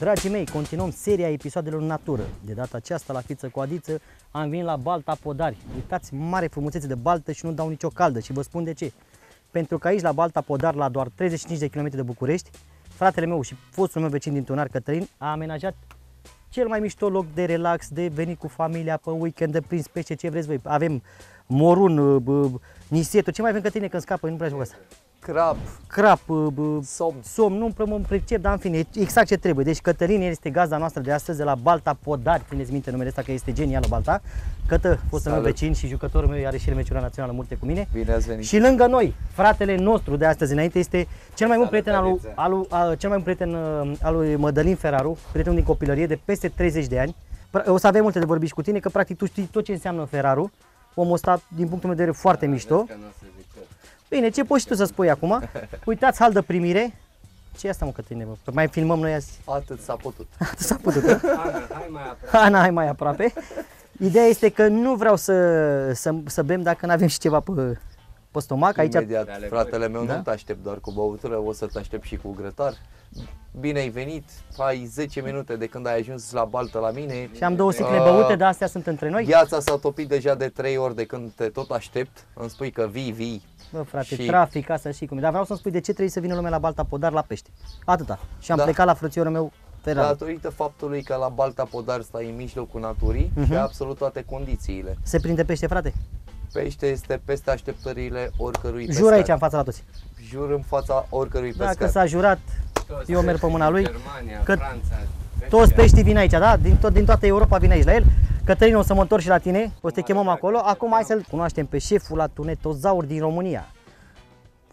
Dragii mei, continuăm seria episoadelor în natură. De data aceasta, la Fiță cu Adiță, am venit la Balta Podari. Uitați, mare frumusețe de baltă și nu dau nicio caldă și vă spun de ce. Pentru că aici, la Balta Podar, la doar 35 de km de București, fratele meu și fostul meu vecin din Tunar, Cătălin, a amenajat cel mai mișto loc de relax, de venit cu familia pe weekend, de prins pește, ce vreți voi. Avem morun, nisetul, ce mai avem Cătăline când scapă, nu prea știu asta crap, crap, somn. somn, nu prea mă pricep, dar în fine, exact ce trebuie. Deci Cătălin este gazda noastră de astăzi de la Balta Podari, țineți minte numele ăsta că este genială Balta. Cătă, fost meu vecin și jucătorul meu, are și meciura națională multe cu mine. Bine ați venit. Și lângă noi, fratele nostru de astăzi înainte este cel mai mult prieten al, lui, al, lui, al, cel mai mult prieten uh, al lui Mădălin Feraru, prietenul din copilărie de peste 30 de ani. O să avem multe de vorbit cu tine, că practic tu știi tot ce înseamnă Feraru. Omul ăsta, din punctul meu de vedere, foarte mișto. Bine, ce poți și tu să spui acum? Uitați hal de primire. Ce e asta, mă, Cătăline? Mă? Mai filmăm noi azi? Atât s-a putut. Atât s-a putut, da? Ana, hai mai aproape. Ana, hai mai aproape. Ideea este că nu vreau să, să, să bem dacă nu avem și ceva pe, pe stomac. Aici... Imediat, fratele meu, da? nu te aștept doar cu băutură, o să te aștept și cu grătar. Bine ai venit, ai 10 minute de când ai ajuns la baltă la mine. Și am două sticle uh, băute, dar astea sunt între noi. Gheața s-a topit deja de 3 ori de când te tot aștept. Îmi spui că vii, vii, Bă, frate, și... trafic, asta și cum e. Dar vreau să-mi spui de ce trebuie să vină lumea la Balta Podar la pește. Atâta. Și am da. plecat la frățiorul meu Ferrari. Datorită faptului că la Balta Podar stai în mijlocul naturii uh-huh. și absolut toate condițiile. Se prinde pește, frate? Pește este peste așteptările oricărui pescar. Jur aici în fața la toți. Jur în fața oricărui pescar. Dacă s-a jurat, toți eu merg pe mâna lui. Germania, că Franța, toți peștii vin aici, da? Din, tot, din toată Europa vin aici la el. Cătălin, o să mă întorc și la tine, o să te chemăm acolo. Acum hai să-l cunoaștem pe șeful la tunetozaur din România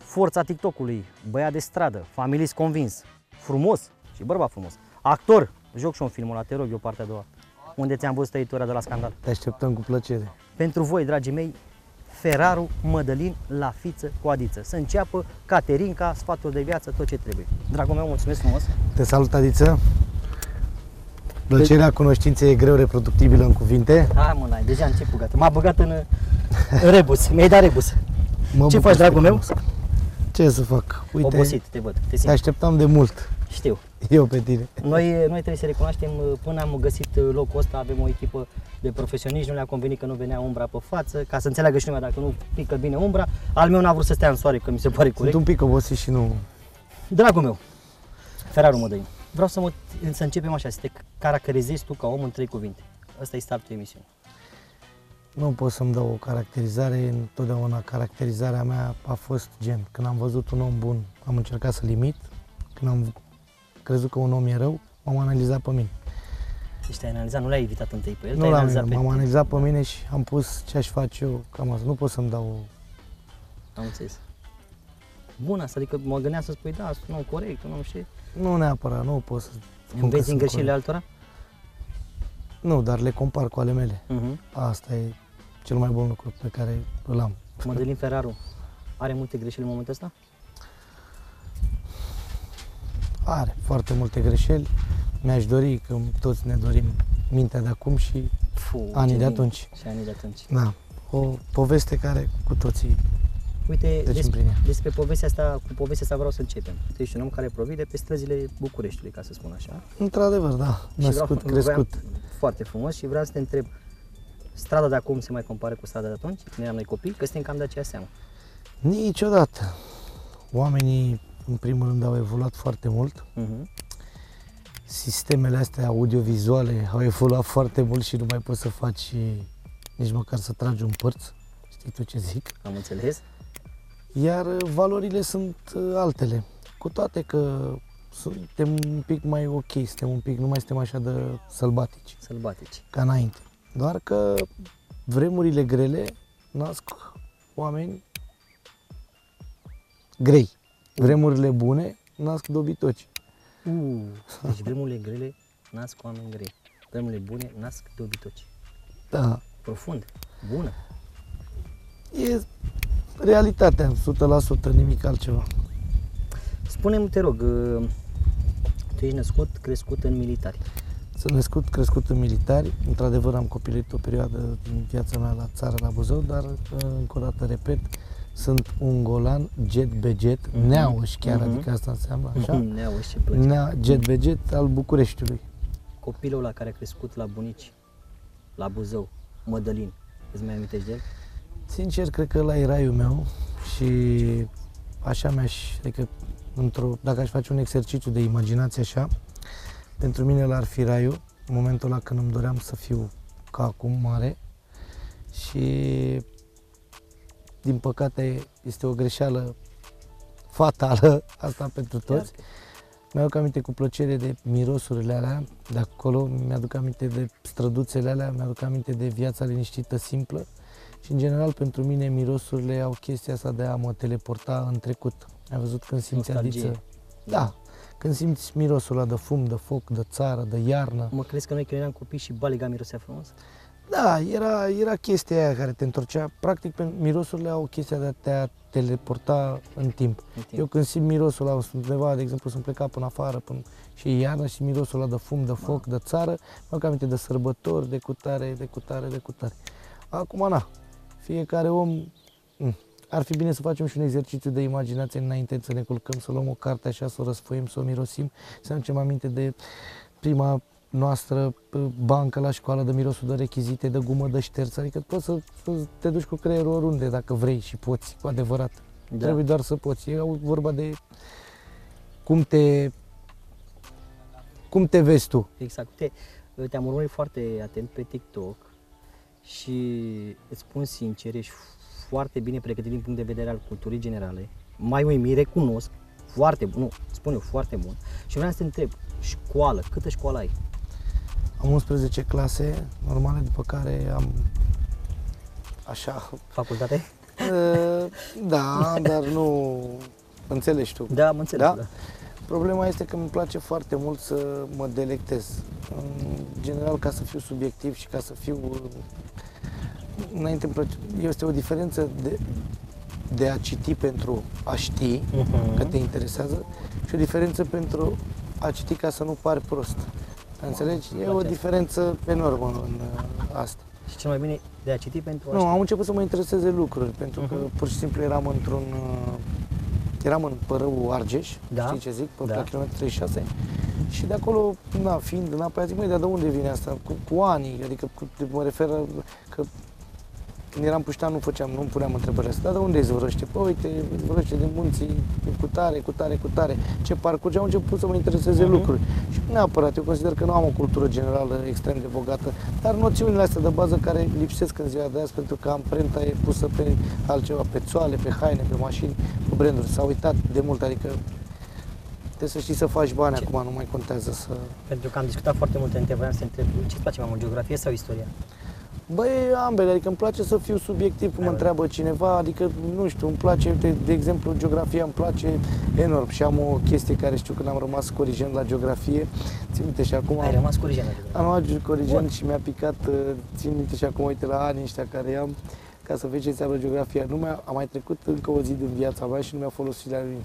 forța TikTok-ului, băiat de stradă, familist convins, frumos și bărbat frumos, actor, joc și un film la te rog eu partea a doua, unde ți-am văzut tăitura de la scandal. Te așteptăm cu plăcere. Pentru voi, dragii mei, Ferraru Mădălin la fiță cu Adiță. Să înceapă Caterinca, sfatul de viață, tot ce trebuie. Dragul meu, mulțumesc frumos! Te salut, Adiță! Plăcerea cunoștinței e greu reproductibilă în cuvinte. Hai mă, n deja încep gata. M-a băgat în, în rebus, mi-ai dat rebus. Mă ce faci, dragul meu? Ce să fac? Uite, Obosit, te văd, te, te așteptam de mult. Știu. Eu pe tine. Noi, noi trebuie să recunoaștem, până am găsit locul ăsta, avem o echipă de profesioniști, nu le-a convenit că nu venea umbra pe față, ca să înțeleagă și lumea dacă nu pică bine umbra. Al meu n-a vrut să stea în soare, că mi se pare corect. Sunt un pic obosit și nu... Dragul meu, Ferraru Mădăin, vreau să, mă, să începem așa, să te caracterizezi tu ca om în trei cuvinte. Asta e startul emisiunii. Nu pot să-mi dau o caracterizare, întotdeauna caracterizarea mea a fost gen, când am văzut un om bun, am încercat să limit, când am crezut că un om e rău, m-am analizat pe mine. Deci te-ai analizat, nu l-ai evitat întâi pe el, Nu l-am analizat, m-am analizat pe mine și am pus ce aș face eu, cam asta, nu pot să-mi dau... Am înțeles. Bun asta, adică mă gândeam să spui, da, nu corect, nu știu. Nu neapărat, nu pot să Înveți din greșelile altora? Nu, dar le compar cu ale mele. Uh-huh. Asta e cel mai bun lucru pe care îl am. Mădălin Ferraru are multe greșeli în momentul ăsta? Are foarte multe greșeli. Mi-aș dori că toți ne dorim mintea de acum și Fu, anii de atunci. Și anii de atunci. Da. O poveste care cu toții Uite, despre, despre povestea asta, cu povestea asta vreau să începem. Tu ești un om care provine pe străzile Bucureștiului, ca să spun așa. Într-adevăr, da. Născut, vreau, crescut. Vreau, foarte frumos și vreau să te întreb, strada de acum se mai compară cu strada de atunci, când eram noi copii, că suntem cam de aceea seamă? Niciodată. Oamenii, în primul rând, au evoluat foarte mult. Uh-huh. Sistemele astea audiovizuale au evoluat foarte mult și nu mai poți să faci nici măcar să tragi un părț. Știi tu ce zic? Am înțeles. Iar valorile sunt uh, altele. Cu toate că suntem un pic mai ok, suntem un pic, nu mai suntem așa de sălbatici. Sălbatici. Ca înainte. Doar că vremurile grele nasc oameni grei. Vremurile bune nasc dobitoci. Uh, deci vremurile grele nasc oameni grei. Vremurile bune nasc dobitoci. Da. Profund. Bună. E realitatea, 100%, nimic altceva. Spune-mi, te rog, uh, tu ești născut, crescut în militari. Sunt născut, crescut în militari. Într-adevăr am copilărit o perioadă din viața mea la țară, la Buzău, dar uh, încă o dată repet, sunt un golan jet beget, Mhm. neauș chiar, Mhm. adică asta înseamnă așa, Ne auzi ce plăcere. nea, jet beget al Bucureștiului. Copilul ăla care a crescut la bunici, la Buzău, Mădălin, îți mai amintești de el? Sincer, cred că ăla e raiul meu și așa mi-aș, adică într-o, dacă aș face un exercițiu de imaginație așa, pentru mine ăla ar fi raiul, în momentul ăla când îmi doream să fiu ca acum mare și din păcate este o greșeală fatală asta pentru toți. Mi-aduc aminte cu plăcere de mirosurile alea de acolo, mi-aduc aminte de străduțele alea, mi-aduc aminte de viața liniștită, simplă și în general pentru mine mirosurile au chestia asta de a mă teleporta în trecut. Ai văzut când simți Nostalgie. adiță? Da, când simți mirosul ăla de fum, de foc, de țară, de iarnă. Mă crezi că noi când eram copii și baliga mirosea frumos? Da, era, era chestia aia care te întorcea. Practic, pe- mirosurile au chestia de a te teleporta în timp. În timp. Eu când simt mirosul ăla, sunt undeva, de exemplu, sunt plecat până afară până și e iarnă și mirosul ăla de fum, de foc, de țară, mă aduc aminte de sărbători, de cutare, de cutare, de cutare. Acum, na, fiecare om, m, ar fi bine să facem și un exercițiu de imaginație înainte să ne culcăm, să luăm o carte așa, să o răsfoim, să o mirosim, să ne aducem aminte de prima noastră p- bancă la școală, de mirosul de rechizite, de gumă de șterți, adică poți să, să te duci cu creierul oriunde dacă vrei și poți, cu adevărat. Da. Trebuie doar să poți. E vorba de cum te cum te vezi tu. Exact. Te, te-am urmărit foarte atent pe TikTok și îți spun sincer, ești foarte bine pregătit din punct de vedere al culturii generale. Mai uimi, recunosc, foarte bun, nu, spun eu, foarte bun. Și vreau să te întreb, școală, câtă școală ai? Am 11 clase normale, după care am așa. Facultate? Uh, Da, dar nu înțelegi tu. Da, am înțeles. Da? Da? Problema este că îmi place foarte mult să mă delectez. În general, ca să fiu subiectiv și ca să fiu... Înainte îmi place, este o diferență de, de a citi pentru a ști, Mhm. că te interesează, și o diferență pentru a citi ca să nu pari prost. Înțelegi? E o place. diferență enormă în uh, asta. Și cel mai bine de a citi pentru a Nu, ști. am început să mă intereseze lucruri, pentru că Mhm. pur și simplu eram într-un... uh, Eram în Părău Argeș, Da. știi ce zic, pe Da. la kilometru 36, și de acolo, na, fiind în apă, zic, măi, dar de unde vine asta? Cu, cu ani, adică cu, mă refer că când eram puștan nu făceam, nu puneam întrebările astea, dar de unde izvorăște? Păi uite, izvorăște din munții, cu tare, cu tare, cu tare. Ce parcurge, au început să mă intereseze Mhm. lucruri. Și nu neapărat, eu consider că nu am o cultură generală extrem de bogată, dar noțiunile astea de bază care lipsesc în ziua de azi pentru că amprenta e pusă pe altceva, pe țoale, pe haine, pe mașini, pe branduri. S-a uitat de mult, adică trebuie să știi să faci bani Ce? acum, nu mai contează să... Pentru că am discutat foarte multe între vreau să te întreb, ce-ți place mai mult, geografie sau istoria? Băi, ambele, adică îmi place să fiu subiectiv, cum mă Ai întreabă cineva, adică, nu știu, îmi place, uite, de exemplu, geografia îmi place enorm și am o chestie care știu când am rămas corijent la geografie, țin minte și acum Ai am, rămas cu originea de am luat corijent Bun. și mi-a picat, uh, țin minte și acum, uite, la anii ăștia care am, ca să vezi ce înseamnă geografia. Nu mi-a, a mai trecut încă o zi din viața mea și nu mi-a folosit la nimic.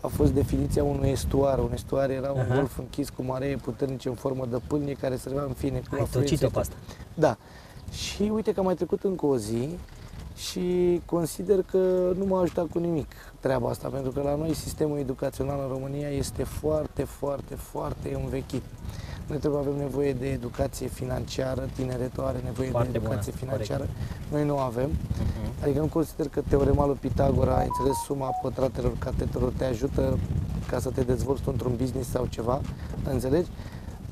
A fost definiția unui estuar. Un estuar era un Aha. golf închis cu maree puternice în formă de pâlnie care servea în fine. cu Ai afluențe tocit-o pe asta. da. Și uite că a mai trecut încă o zi și consider că nu m-a ajutat cu nimic treaba asta, pentru că la noi sistemul educațional în România este foarte, foarte, foarte învechit. Noi trebuie avem nevoie de educație financiară, tineretul are nevoie Foarte de bună, educație financiară. corect. Noi nu avem. Mhm. Adică nu consider că teorema lui Pitagora, ai înțeles, suma pătratelor catetelor te ajută ca să te dezvolți tu într-un business sau ceva, înțelegi?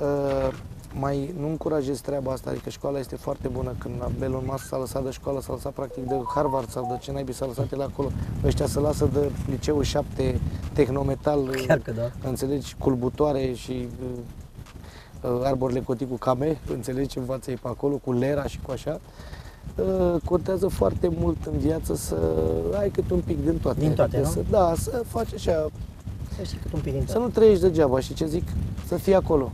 Uh, mai nu încurajez treaba asta, adică școala este foarte bună. Când Elon Musk s-a lăsat de școală, s-a lăsat practic de Harvard sau de ce naibii s-a lăsat el acolo. Ăștia se lasă de liceul 7 tehnometal, uh, Chiar că da. înțelegi, culbutoare și uh, uh, arborile cotii cu came, înțelegi ce învață ei pe acolo, cu lera și cu așa. Uh, contează foarte mult în viață să ai câte un pic din toate. Din toate, Adică nu? Să, da, să faci așa, Să știi cât un pic din să tot. nu trăiești degeaba și ce zic, să fii acolo.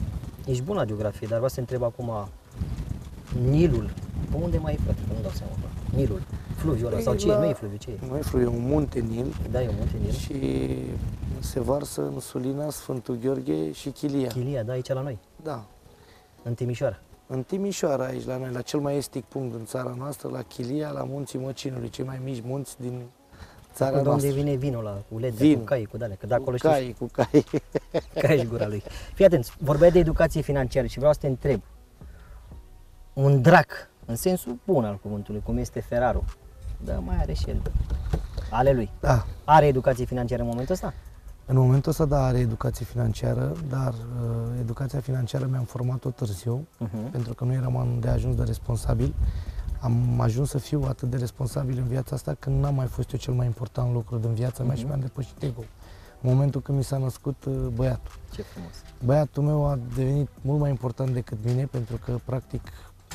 Ești bun la geografie, dar vreau să te întreb acum Nilul. Pe unde mai e, frate, că nu dau seama. Bă. Nilul. Fluviul ăla, sau ce e? La- Nu e fluviu, ce e? Nu e flu, e un munte Nil Da, e un munte Nil. și se varsă în Sulina, Sfântul Gheorghe și Chilia. Chilia, da, aici la noi, Da. în Timișoara. În Timișoara, aici la noi, la cel mai estic punct în țara noastră, la Chilia, la munții Măcinului, cei mai mici munți din țara Acolo de unde noastră. vine vinul ăla, cu lede, Vin. cu cai, cu dale, că de acolo Cu știi cai, cu cai. care și gura lui. Fii atent, vorbeai de educație financiară și vreau să te întreb. Un drac, în sensul bun al cuvântului, cum este Ferraro, da, mai are și el ale lui. Da, Are educație financiară în momentul ăsta? în momentul ăsta da, are educație financiară, dar uh, educația financiară mi-am format-o târziu, Uh-huh. pentru că nu eram de ajuns de responsabil. Am ajuns să fiu atât de responsabil în viața asta când n-am mai fost eu cel mai important lucru din viața mea și Mhm. mi-am depășit ego. În momentul când mi s-a născut uh, băiatul. Ce frumos. Băiatul meu a devenit mult mai important decât mine pentru că practic,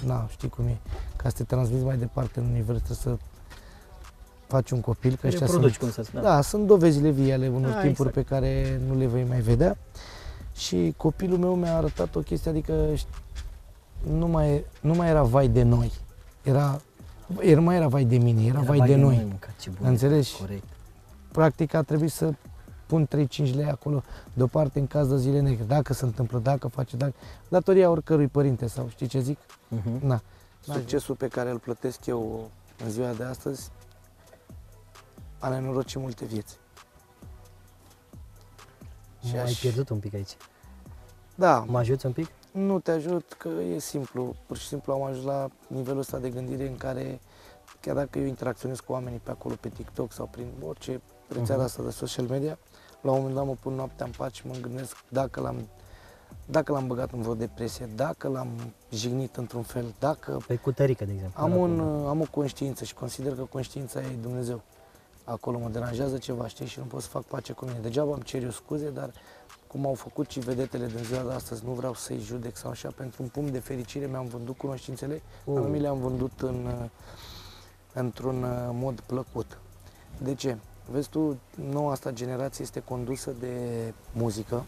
na, știi cum e, ca să te transmiți mai departe în univers trebuie să faci un copil, că ăștia Reproduci, sunt, cum să spun. da, sunt dovezile vii ale unor Da, timpuri exact. pe care nu le vei mai vedea. Și copilul meu mi-a arătat o chestie, adică ș- nu mai, nu mai era vai de noi, era, era mai era vai de mine, era, vai de noi. mâncă, ce bun. Înțelegi? Corect. Practic a trebuit să pun 3-5 lei acolo deoparte în caz de zile negre. Dacă se întâmplă, dacă face, dacă... Datoria oricărui părinte sau știi ce zic? Uh-huh. Na. Succesul pe care îl plătesc eu în ziua de astăzi a nenorocit multe vieți. Și M-ai aș- pierdut un pic aici. Da, Mă ajuți un pic? Nu te ajut că e simplu. Pur și simplu am ajuns la nivelul ăsta de gândire în care chiar dacă eu interacționez cu oamenii pe acolo, pe TikTok sau prin orice rețea Mhm. uh-huh. asta de social media, la un moment dat mă pun noaptea în pat și mă gândesc dacă l-am dacă l-am băgat în vreo depresie, dacă l-am jignit într-un fel, dacă Pe cu tărică, de exemplu. am, Ăla un, cu- am o conștiință și consider că conștiința e Dumnezeu. Acolo mă deranjează ceva, știi, și nu pot să fac pace cu mine. Degeaba îmi cer eu scuze, dar cum au făcut și vedetele din ziua de astăzi, nu vreau să-i judec sau așa, pentru un punct de fericire mi-am vândut cunoștințele, Uh. uh. mi le-am vândut în, uh, într-un uh, mod plăcut. De ce? Vezi tu, noua asta generație este condusă de muzică,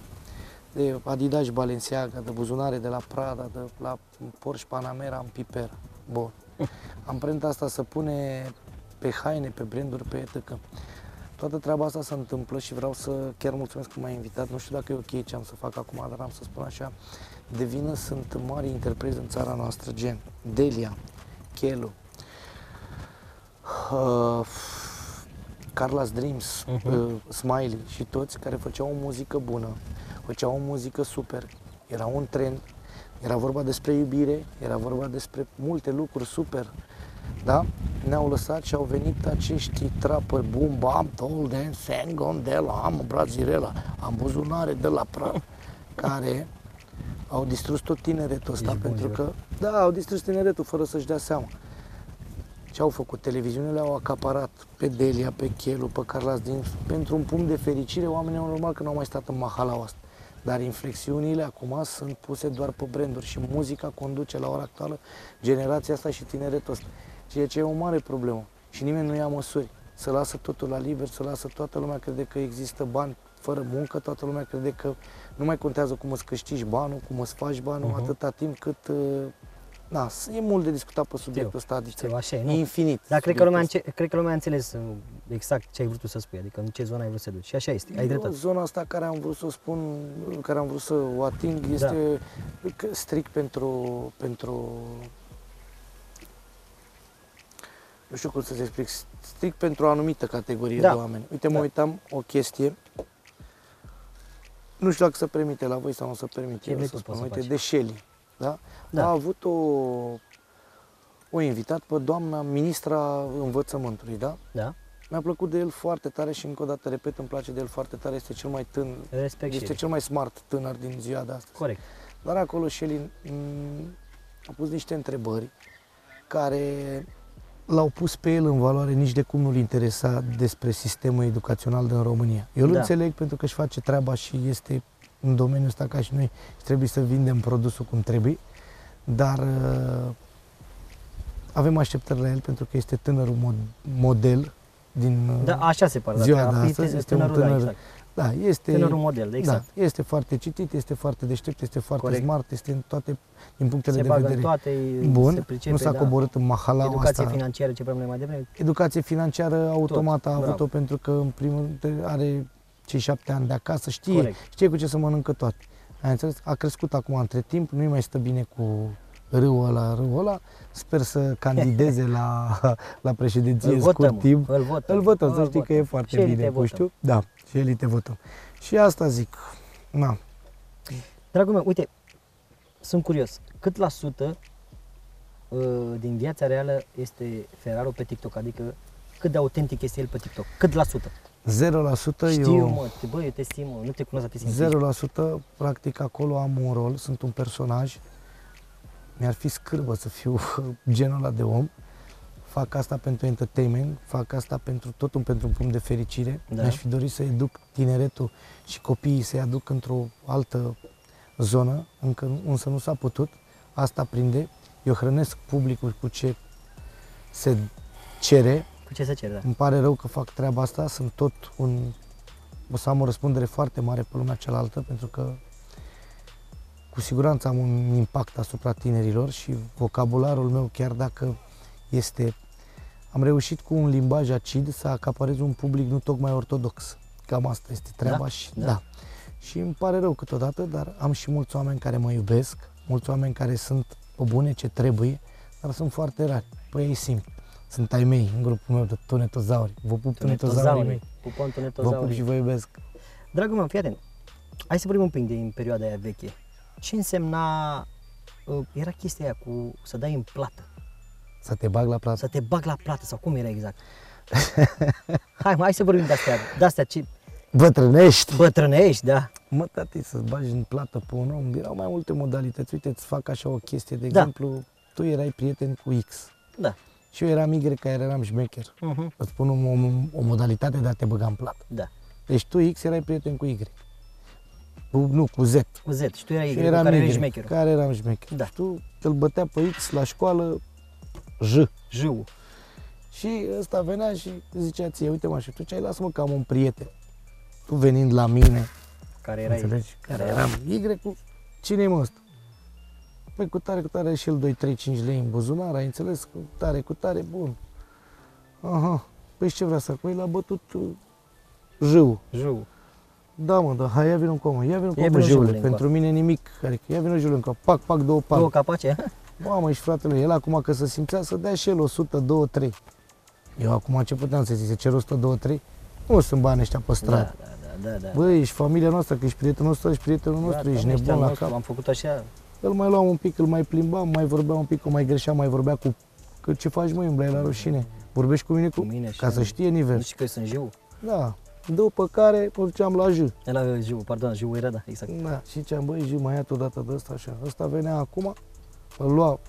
de Adidas Balenciaga, de buzunare de la Prada, de la Porsche Panamera în piper. Bun. Amprenta asta se pune pe haine, pe branduri, pe etc. Toată treaba asta se întâmplă și vreau să chiar mulțumesc că m-ai invitat. Nu știu dacă e ok ce am să fac acum, dar am să spun așa. De vină sunt mari interprezi în țara noastră, gen Delia, Chelu, uh, Carla's Dreams, Mhm. uh, Smiley și toți care făceau o muzică bună, făceau o muzică super, era un trend, era vorba despre iubire, era vorba despre multe lucruri super, da? Ne-au lăsat și au venit acești trapări, bum, bam, tol, den, sengon, de la, am brazirela, am buzunare de la pra, care au distrus tot tineretul ăsta, Ești bun, pentru Gior. că, da, au distrus tineretul fără să-și dea seama. Ce au făcut? Televiziunile au acaparat pe Delia, pe Chelu, pe Carla din pentru un punct de fericire, oamenii au normal că nu au mai stat în mahalaua asta. Dar inflexiunile acum sunt puse doar pe branduri și muzica conduce la ora actuală generația asta și tineretul ăsta. Ceea ce e o mare problemă. Și nimeni nu ia măsuri. Să lasă totul la liber, să lasă toată lumea crede că există bani fără muncă, toată lumea crede că nu mai contează cum îți câștigi banul, cum îți faci banul, Mhm. atâta timp cât... uh, Na, e mult de discutat pe subiectul ăsta, adică Știu, așa e, e nu? infinit. Dar cred că, lumea, subiectul înce- cred că lumea a înțeles uh, exact ce ai vrut tu să spui, adică în ce zonă ai vrut să duci. Și așa este, ai Eu, dreptate. Zona asta care am vrut să o spun, care am vrut să o ating, este că strict pentru, pentru nu știu cum să se explic, strict pentru o anumită categorie Da. de oameni. Uite, mă Da. uitam o chestie, nu știu dacă se permite la voi sau nu se permite, Ce eu vrei să tu spun, poți să uite, faci. de Shelly, da? Da. A avut o, o invitat pe doamna ministra învățământului, da? Da? Mi-a plăcut de el foarte tare și încă o dată repet, îmi place de el foarte tare, este cel mai tânăr, Respect și este el. cel mai smart tânăr din ziua de astăzi. Corect. Dar acolo Shelly m, a pus niște întrebări care l-au pus pe el în valoare nici de cum nu-l interesa despre sistemul educațional din România. Eu îl Da. înțeleg pentru că își face treaba și este în domeniul ăsta ca și noi și trebuie să vindem produsul cum trebuie, dar uh, avem așteptări la el pentru că este tânărul mod- model din uh, Da, așa se pare. ziua dacă de a fi astăzi este un tânărul, da, tânăr, exact. Da, este Tânărul model, exact. da, este foarte citit, este foarte deștept, este foarte Corect. smart, este în toate din punctele Se de bagă în vedere. toate, Bun, se pricepe, nu s-a da. coborât în mahala Educație asta. financiară, ce probleme mai devreme. Educație financiară automat a bravo. avut-o pentru că în primul rând are cei șapte ani de acasă, știe, Corect. știe cu ce să mănâncă toate. Ai înțeles? A crescut acum între timp, nu-i mai stă bine cu râul ăla, râul ăla. Sper să candideze la, la președinție Îl în votăm, scurt timp. îl votăm. Îl votăm, să Îl știi că votăm. e foarte Și elite bine, cu votăm. știu. Da, și elite votăm. Și asta zic. Na, Dragul meu, uite, sunt curios. Cât la sută uh, din viața reală este Ferraro pe TikTok? Adică cât de autentic este el pe TikTok? Cât la sută? 0% Știu, eu... mă, te, bă, eu te stim, mă, nu te cunosc atât simplu. 0% practic acolo am un rol, sunt un personaj. Mi-ar fi scârbă să fiu genul ăla de om. Fac asta pentru entertainment, fac asta pentru totul pentru un punct de fericire. Da. Mi-aș fi dorit să educ tineretul și copiii să-i aduc într-o altă zonă, încă, însă nu s-a putut. Asta prinde. Eu hrănesc publicul cu ce se cere, Cu ce să cer, da? îmi pare rău că fac treaba asta, sunt tot un... O să am o răspundere foarte mare pe lumea cealaltă, pentru că cu siguranță am un impact asupra tinerilor și vocabularul meu, chiar dacă este... Am reușit cu un limbaj acid să acaparez un public nu tocmai ortodox. Cam asta este treaba Da, și da. da. Și îmi pare rău câteodată, dar am și mulți oameni care mă iubesc, mulți oameni care sunt pe bune ce trebuie, dar sunt foarte rari. Păi ei simt. Sunt ai mei în grupul meu de tunetozauri. Vă pup tunetozaurii mei. Pupon Vă pup tunetozaurii. și vă iubesc. Dragul meu, fii atent. Hai să vorbim un pic din perioada aia veche. Ce însemna... Uh, era chestia aia cu să dai în plată, Să te bag la plată. să te bag la plată sau cum era exact? hai, mă, hai să vorbim de astea, de astea ce Bătrânești! bătrânești, da? Mă, tati, să-ți bagi în plată pe un om, erau mai multe modalități. Uite, îți fac așa o chestie. De Da. exemplu, tu erai prieten cu X Da. și eu eram Y care eram șmecher. Uh-huh. Îți spun o, o, o modalitate de a te băga în plată. Da. Deci tu X erai prieten cu Y. Cu, nu, cu Z. Cu Z. Și tu erai Și Y, eram care Y, erai șmecherul. care eram șmecher. Da. Și tu îl bătea pe X la școală J. Jâu. Și ăsta venea și zicea ție, uite mă, și tu ce ai lasă mă că am un prieten. Tu venind la mine, Care erai... înțelegi? Care Care era... eram Y cu cine e mă ăsta? Păi cu tare, cu tare și el 2, 3, 5 lei în buzunar, ai înțeles? Cu tare, cu tare, bun. Aha, păi și ce vrea să fac? Păi l-a bătut uh, jâu. Jâu. Da, mă, da, hai, ia vină cu mă, ia vină cu Ia mă, vină, jâule, jâule, pentru mine nimic, adică ia vină jâule încă, pac, pac, două Două palme. capace? Mamă, și fratele, el acum că se simțea să dea și el 100, 2, 3. Eu acum ce puteam să zic, să cer 100, 2, 3? Nu sunt bani ăștia pe Da, stradă. da, da, da, da. Băi, ești familia noastră, că ești prietenul nostru, ești prietenul nostru, ești Gata, nebun la nostru, cap. Am făcut așa. Îl mai luam un pic, îl mai plimbam, mai vorbea un pic, că mai greșea, mai vorbea cu... Că ce faci măi, umblai la rușine? Vorbești cu mine cu... Cu mine și Ca să știe nivel. Nu știu că eu sunt Jiu. Da. După care mă duceam la J. Era Jiu, pardon, Jiu era, da, exact. Da. Și ziceam, băi, J, mai ia tu dată de ăsta așa. Ăsta venea acum, îl lua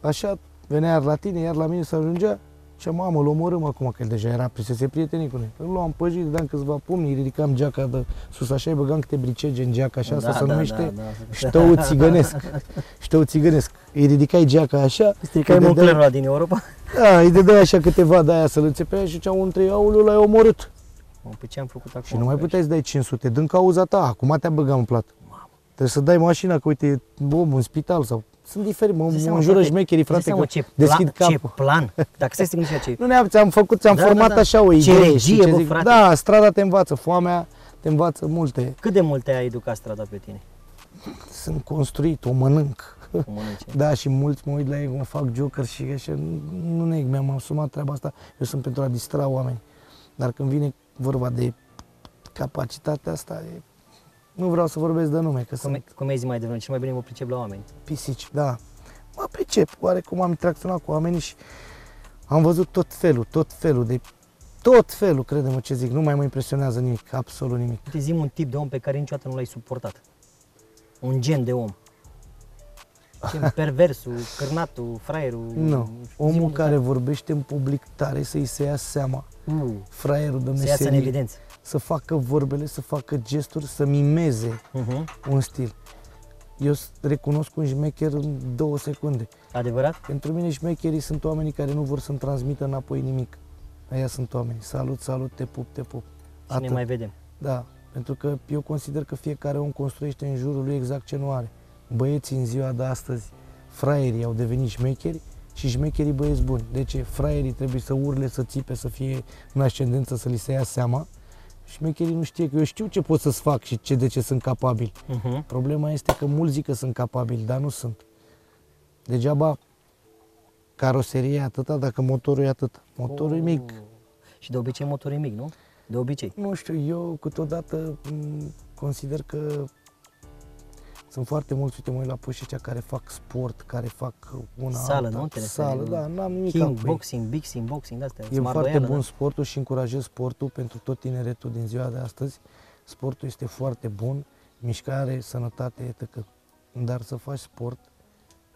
așa, venea iar la tine, iar la mine să ajungea. Și mamă, îl omorâm acum, că el deja era prisese prietenii cu noi. Îl luam pe J, dădeam câțiva pumni, îi ridicam geaca de sus așa, îi băgam câte bricege în geaca așa, asta se numește da, da. ștău țigănesc. Ștău țigănesc. Îi ridicai geaca așa, Stricai îi dădeai- Monclerul ăla din Europa? Da, îi dădeai așa câteva de aia să-l înțepea și ziceau între ei, aoleu, l-ai omorât. Mă, pe ce am făcut acum? Și nu mai puteai să dai 500, din cauza ta, acum te-a băgat în plată. Trebuie să dai mașina, că uite, om în spital sau... Sunt diferit, mă, Îți dai mă seama, înjură frate, șmecherii, îți dai frate, seama că ce, deschid plan, ce capul. plan. Dacă stai să te gândești la ce... Nu ne-am, ți-am făcut, ți-am Da, da, format da. așa o Ce idee. regie, știi ce bă, zic? frate. Da, strada te învață, foamea te învață multe. Cât de mult te-a educat strada pe tine? Sunt construit, o mănânc. Cum mănânce? Da, și mulți mă uit la ei, mă fac joker și așa, nu, nu neg, mi-am asumat treaba asta, eu sunt pentru a distra oameni. Dar când vine vorba de capacitatea asta, e, nu vreau să vorbesc de nume, că Cum, sunt cum ai zis mai devreme, cel mai bine mă pricep la oameni. pisici, da. Mă pricep, oarecum am interacționat cu oamenii și am văzut tot felul, tot felul de tot felul, crede-mă ce zic, nu mai mă impresionează nimic, absolut nimic. Uite, zi un tip de om pe care niciodată nu l-ai suportat. Un gen de om. Ce, perversul, cârnatul, fraierul. Nu, zi omul un- care vorbește în public tare să-i se ia seama, Uh, fraierul de să iasă în meserie, evidență. Să facă vorbele, să facă gesturi, să mimeze Uh-huh. un stil. Eu s- recunosc un șmecher în două secunde. Adevărat? Pentru mine șmecherii sunt oamenii care nu vor să-mi transmită înapoi nimic. Aia sunt oamenii. Salut, salut, te pup, te pup. Și ne mai vedem. Da, pentru că eu consider că fiecare om construiește în jurul lui exact ce nu are. Băieții în ziua de astăzi, fraierii au devenit șmecheri și șmecherii băieți buni. De ce? Fraierii trebuie să urle, să țipe, să fie în ascendență, să li se ia seama. Șmecherii nu știe că eu știu ce pot să-ți fac și ce, de ce sunt capabil. Uh-huh. Problema este că mulți zic că sunt capabili, dar nu sunt. Degeaba caroseria e atâta dacă motorul e atât. Motorul e mic. Oh. Și de obicei motorul e mic, nu? De obicei. Nu știu, eu câteodată m, consider că sunt foarte mulți, uite, mă uit la pușii ăștia care fac sport, care fac una Sală, alta, nu? Te referi, Sală, nu? da, n-am nimic King, cu ei. boxing, bixing, boxing, de-astea. E foarte smardoiană, bun da? sportul și încurajez sportul pentru tot tineretul din ziua de astăzi. Sportul este foarte bun, mișcare, sănătate, etc. Dar să faci sport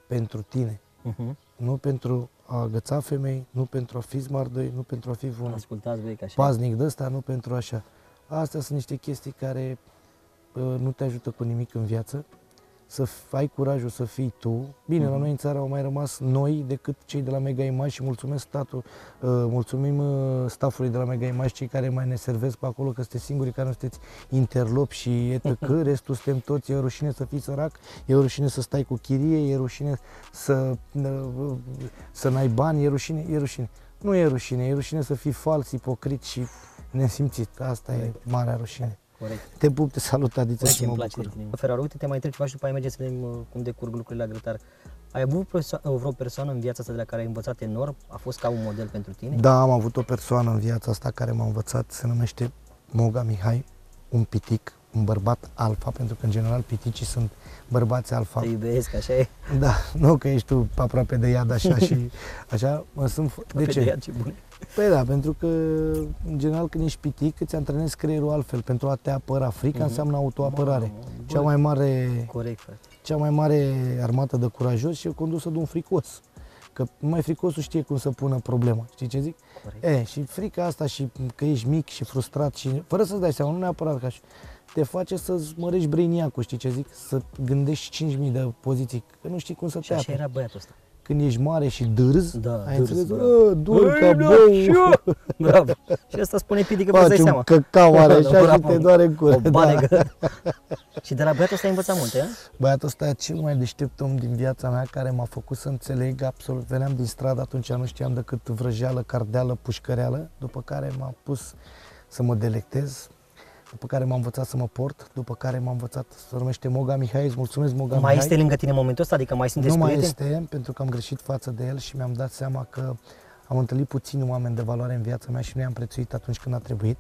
pentru tine, Mhm. nu pentru a agăța femei, nu pentru a fi smardoi, nu pentru a fi vun Ascultați voi că așa. paznic de ăsta, nu pentru așa. Astea sunt niște chestii care uh, nu te ajută cu nimic în viață. Să f- ai curajul să fii tu. Bine, la noi în țară au mai rămas noi decât cei de la Mega Image și mulțumesc statul, uh, mulțumim uh, staffului de la Mega Image, cei care mai ne servesc pe acolo, că sunteți singurii care nu sunteți interlopi și etc. Restul suntem toți, e rușine să fii sărac, e rușine să stai cu chirie, e rușine să, uh, să n-ai bani, e rușine, e rușine. Nu e rușine, e rușine să fii fals, ipocrit și nesimțit. Asta e marea rușine. Corect. Te pup, te salut, Adiță, Uite, și îmi mă place bucur. de tine. Ferraro, uite, te mai întreb ceva și după aia mergem să vedem uh, cum decurg lucrurile la grătar. Ai avut perso- uh, vreo persoană în viața asta de la care ai învățat enorm? A fost ca un model pentru tine? Da, am avut o persoană în viața asta care m-a învățat, se numește Moga Mihai, un pitic, un bărbat alfa, pentru că în general piticii sunt bărbați alfa. Te iubesc, așa e. Da, nu că ești tu aproape de iad așa și așa, mă sunt... f- De Pe ce? ea, ce bune. Păi da, pentru că în general când ești pitic îți antrenezi creierul altfel pentru a te apăra. Frica Mhm. înseamnă autoapărare. Mamă, bă, Cea mai mare Corect, frate. cea mai mare armată de curajos și e condusă de un fricos. Că numai fricosul știe cum să pună problema. Știi ce zic? Corect. E, și frica asta și că ești mic și frustrat și fără să-ți dai seama, nu neapărat ca și te face să-ți mărești brainiacul, știi ce zic? Să gândești 5.000 de poziții, că nu știi cum să Și te așa aperi. era băiatul ăsta. Când ești mare și dârz, Da, ai dârz, înțeles? bravo. "Ă, dur ca Băi, da, bou, și eu. Bravo. Și asta spune Pidi că vă faci dați un seama. căcau are Da, așa și bravo. te doare în cură. O balegă. și de la băiatul ăsta ai învățat multe, a? Băiatul ăsta e cel mai deștept om din viața mea care m-a făcut să înțeleg absolut. Veneam din stradă, atunci nu știam decât vrăjeală, cardeală, pușcăreală, după care m-a pus să mă delectez, după care m-a învățat să mă port, după care m-a învățat să numește Moga Mihai, îți mulțumesc Moga Mai Mihai. este lângă tine în momentul ăsta? Adică mai sunteți nu mai prieteni? este, pentru că am greșit față de el și mi-am dat seama că am întâlnit puțini oameni de valoare în viața mea și nu i-am prețuit atunci când a trebuit.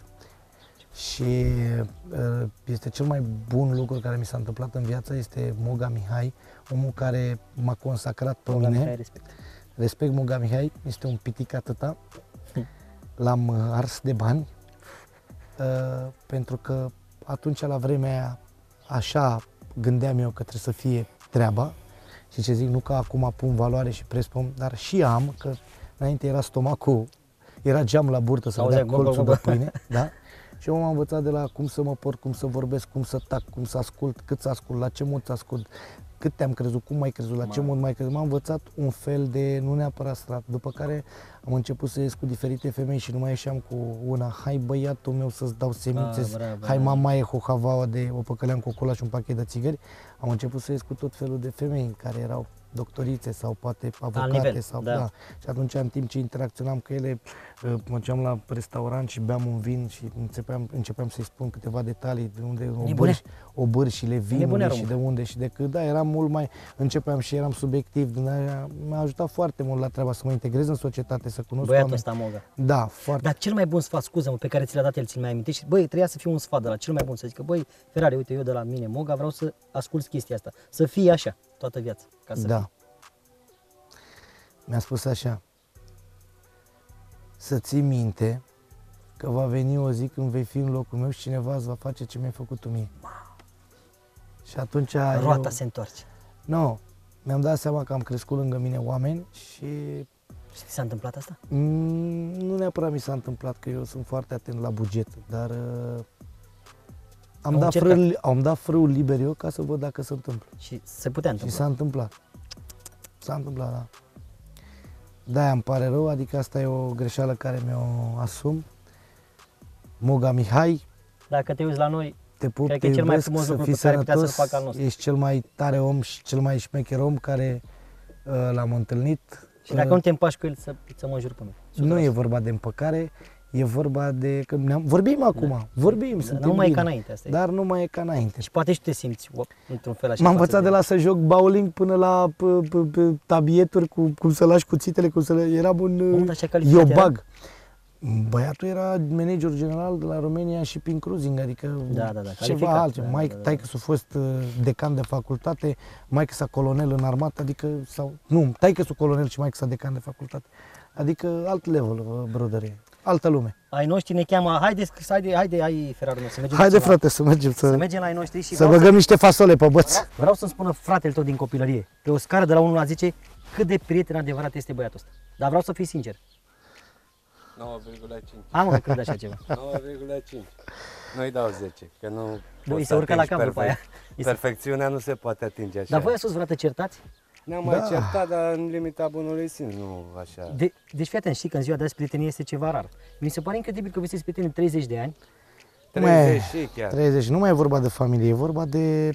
Și uh, este cel mai bun lucru care mi s-a întâmplat în viață, este Moga Mihai, omul care m-a consacrat pe Moga mine. Mihai, respect. Respect Moga Mihai, este un pitic atâta. Hm. L-am uh, ars de bani, uh, pentru că atunci, la vremea aia, așa gândeam eu că trebuie să fie treaba. Și ce zic, nu că acum pun valoare și preț pe om, dar și am, că înainte era stomacul, era geam la burtă să Auzea dea gol, gol, colțul gol. de pâine, da? Și eu m-am învățat de la cum să mă port, cum să vorbesc, cum să tac, cum să ascult, cât să ascult, la ce mod să ascult, cât te-am crezut, cum ai crezut, la ce Ma. mod mai crezut. M-am învățat un fel de, nu neapărat strat, după care am început să ies cu diferite femei și nu mai ieșeam cu una, hai băiatul meu să-ți dau semințe, Ah, bravo, hai bravo. mama e hohavaua de o păcăleam cu colaș și un pachet de țigări. Am început să ies cu tot felul de femei care erau doctorițe sau poate avocate nivel, sau da. da. Și atunci în timp ce interacționam cu ele, uh, mă duceam la restaurant și beam un vin și începeam, începeam să-i spun câteva detalii de unde obârși, obârșile Nebunea vinului și română. de unde și de cât. Da, eram mult mai, începeam și eram subiectiv, din aia m-a ajutat foarte mult la treaba să mă integrez în societate, să cunosc Băiatul oameni. ăsta, Moga. Da, foarte. Dar cel mai bun sfat, scuză-mă, pe care ți l-a dat el, ți-l mai amintești? Băi, trebuia să fie un sfat de la cel mai bun, să zică, băi, Ferrari, uite, eu de la mine, Moga, vreau să ascult chestia asta. Să fie așa, toată viața. Ca să Da. Mi-a spus așa, să ții minte că va veni o zi când vei fi în locul meu și cineva îți va face ce mi-ai făcut tu mie. Și atunci fie. eu, Roata se întoarce. nu, mi-am dat seama că am crescut lângă mine oameni și Și ți s-a întâmplat asta? mm, nu neapărat mi s-a întâmplat că eu sunt foarte atent la buget, dar uh, am, Au dat încercat. frâul, am dat frâul liber eu ca să văd dacă se întâmplă. Și se putea Și întâmpla. s-a întâmplat. S-a întâmplat, da. Da, îmi pare rău, adică asta e o greșeală care mi-o asum. Moga Mihai, Dacă te uiți la noi, te pup, Cred te că e cel mai iubesc, frumos să lucru fii pe care putea să-l sănătos. facă al nostru. Ești cel mai tare om și cel mai șmecher om care uh, l-am întâlnit. și dacă Uh, nu te împași cu el, să, să mă jur pe mine. nu e vorba de împăcare, E vorba de... Că ne-am, vorbim acum, vorbim, Da, suntem nu mai e bine. ca înainte, asta e. Dar nu mai e ca înainte. Și poate și tu te simți o, într-un fel așa. M-am față învățat de la să joc bowling până la p- p- p- tabieturi cu cum să lași cuțitele, cum să le... Eram un Mamă, dar ce calificat era? iobag. Băiatul era manager general de la Romania și prin cruising, adică Da, da, da, ceva calificat, altceva. da, Mai da, da, taică s-a fost uh, decan de facultate, mai sa colonel în armată, adică, sau, nu, taică s colonel și mai sa decan de facultate. Adică alt level, uh, brother, e. altă lume. Ai noștri ne cheamă, haide, haide, haide, ai Ferrarul meu, să mergem Haide ceva. frate să mergem Să să, mergem la ai noștri și să vreau, băgăm niște fasole pe băț. să, vreau să-mi spună fratele tău din copilărie, pe o scară de la 1 la 10, cât de prieten adevărat este băiatul ăsta. Dar vreau să fii sincer. 9,5. Am că cred așa ceva. 9,5. Nu-i dau 10, că nu Nu, poți îi să se urcă la atingi cap după aia. Îi se- Perfecțiunea nu se poate atinge așa. Dar voi ați fost vreodată certați? Ne-am mai Da. certat, dar în limita bunului simț, nu așa. De, deci fii atent, știi că în ziua de azi prietenia este ceva rar. Mi se pare incredibil că vă sunteți prieteni 30 de ani. 30 și chiar. 30, nu mai e vorba de familie, e vorba de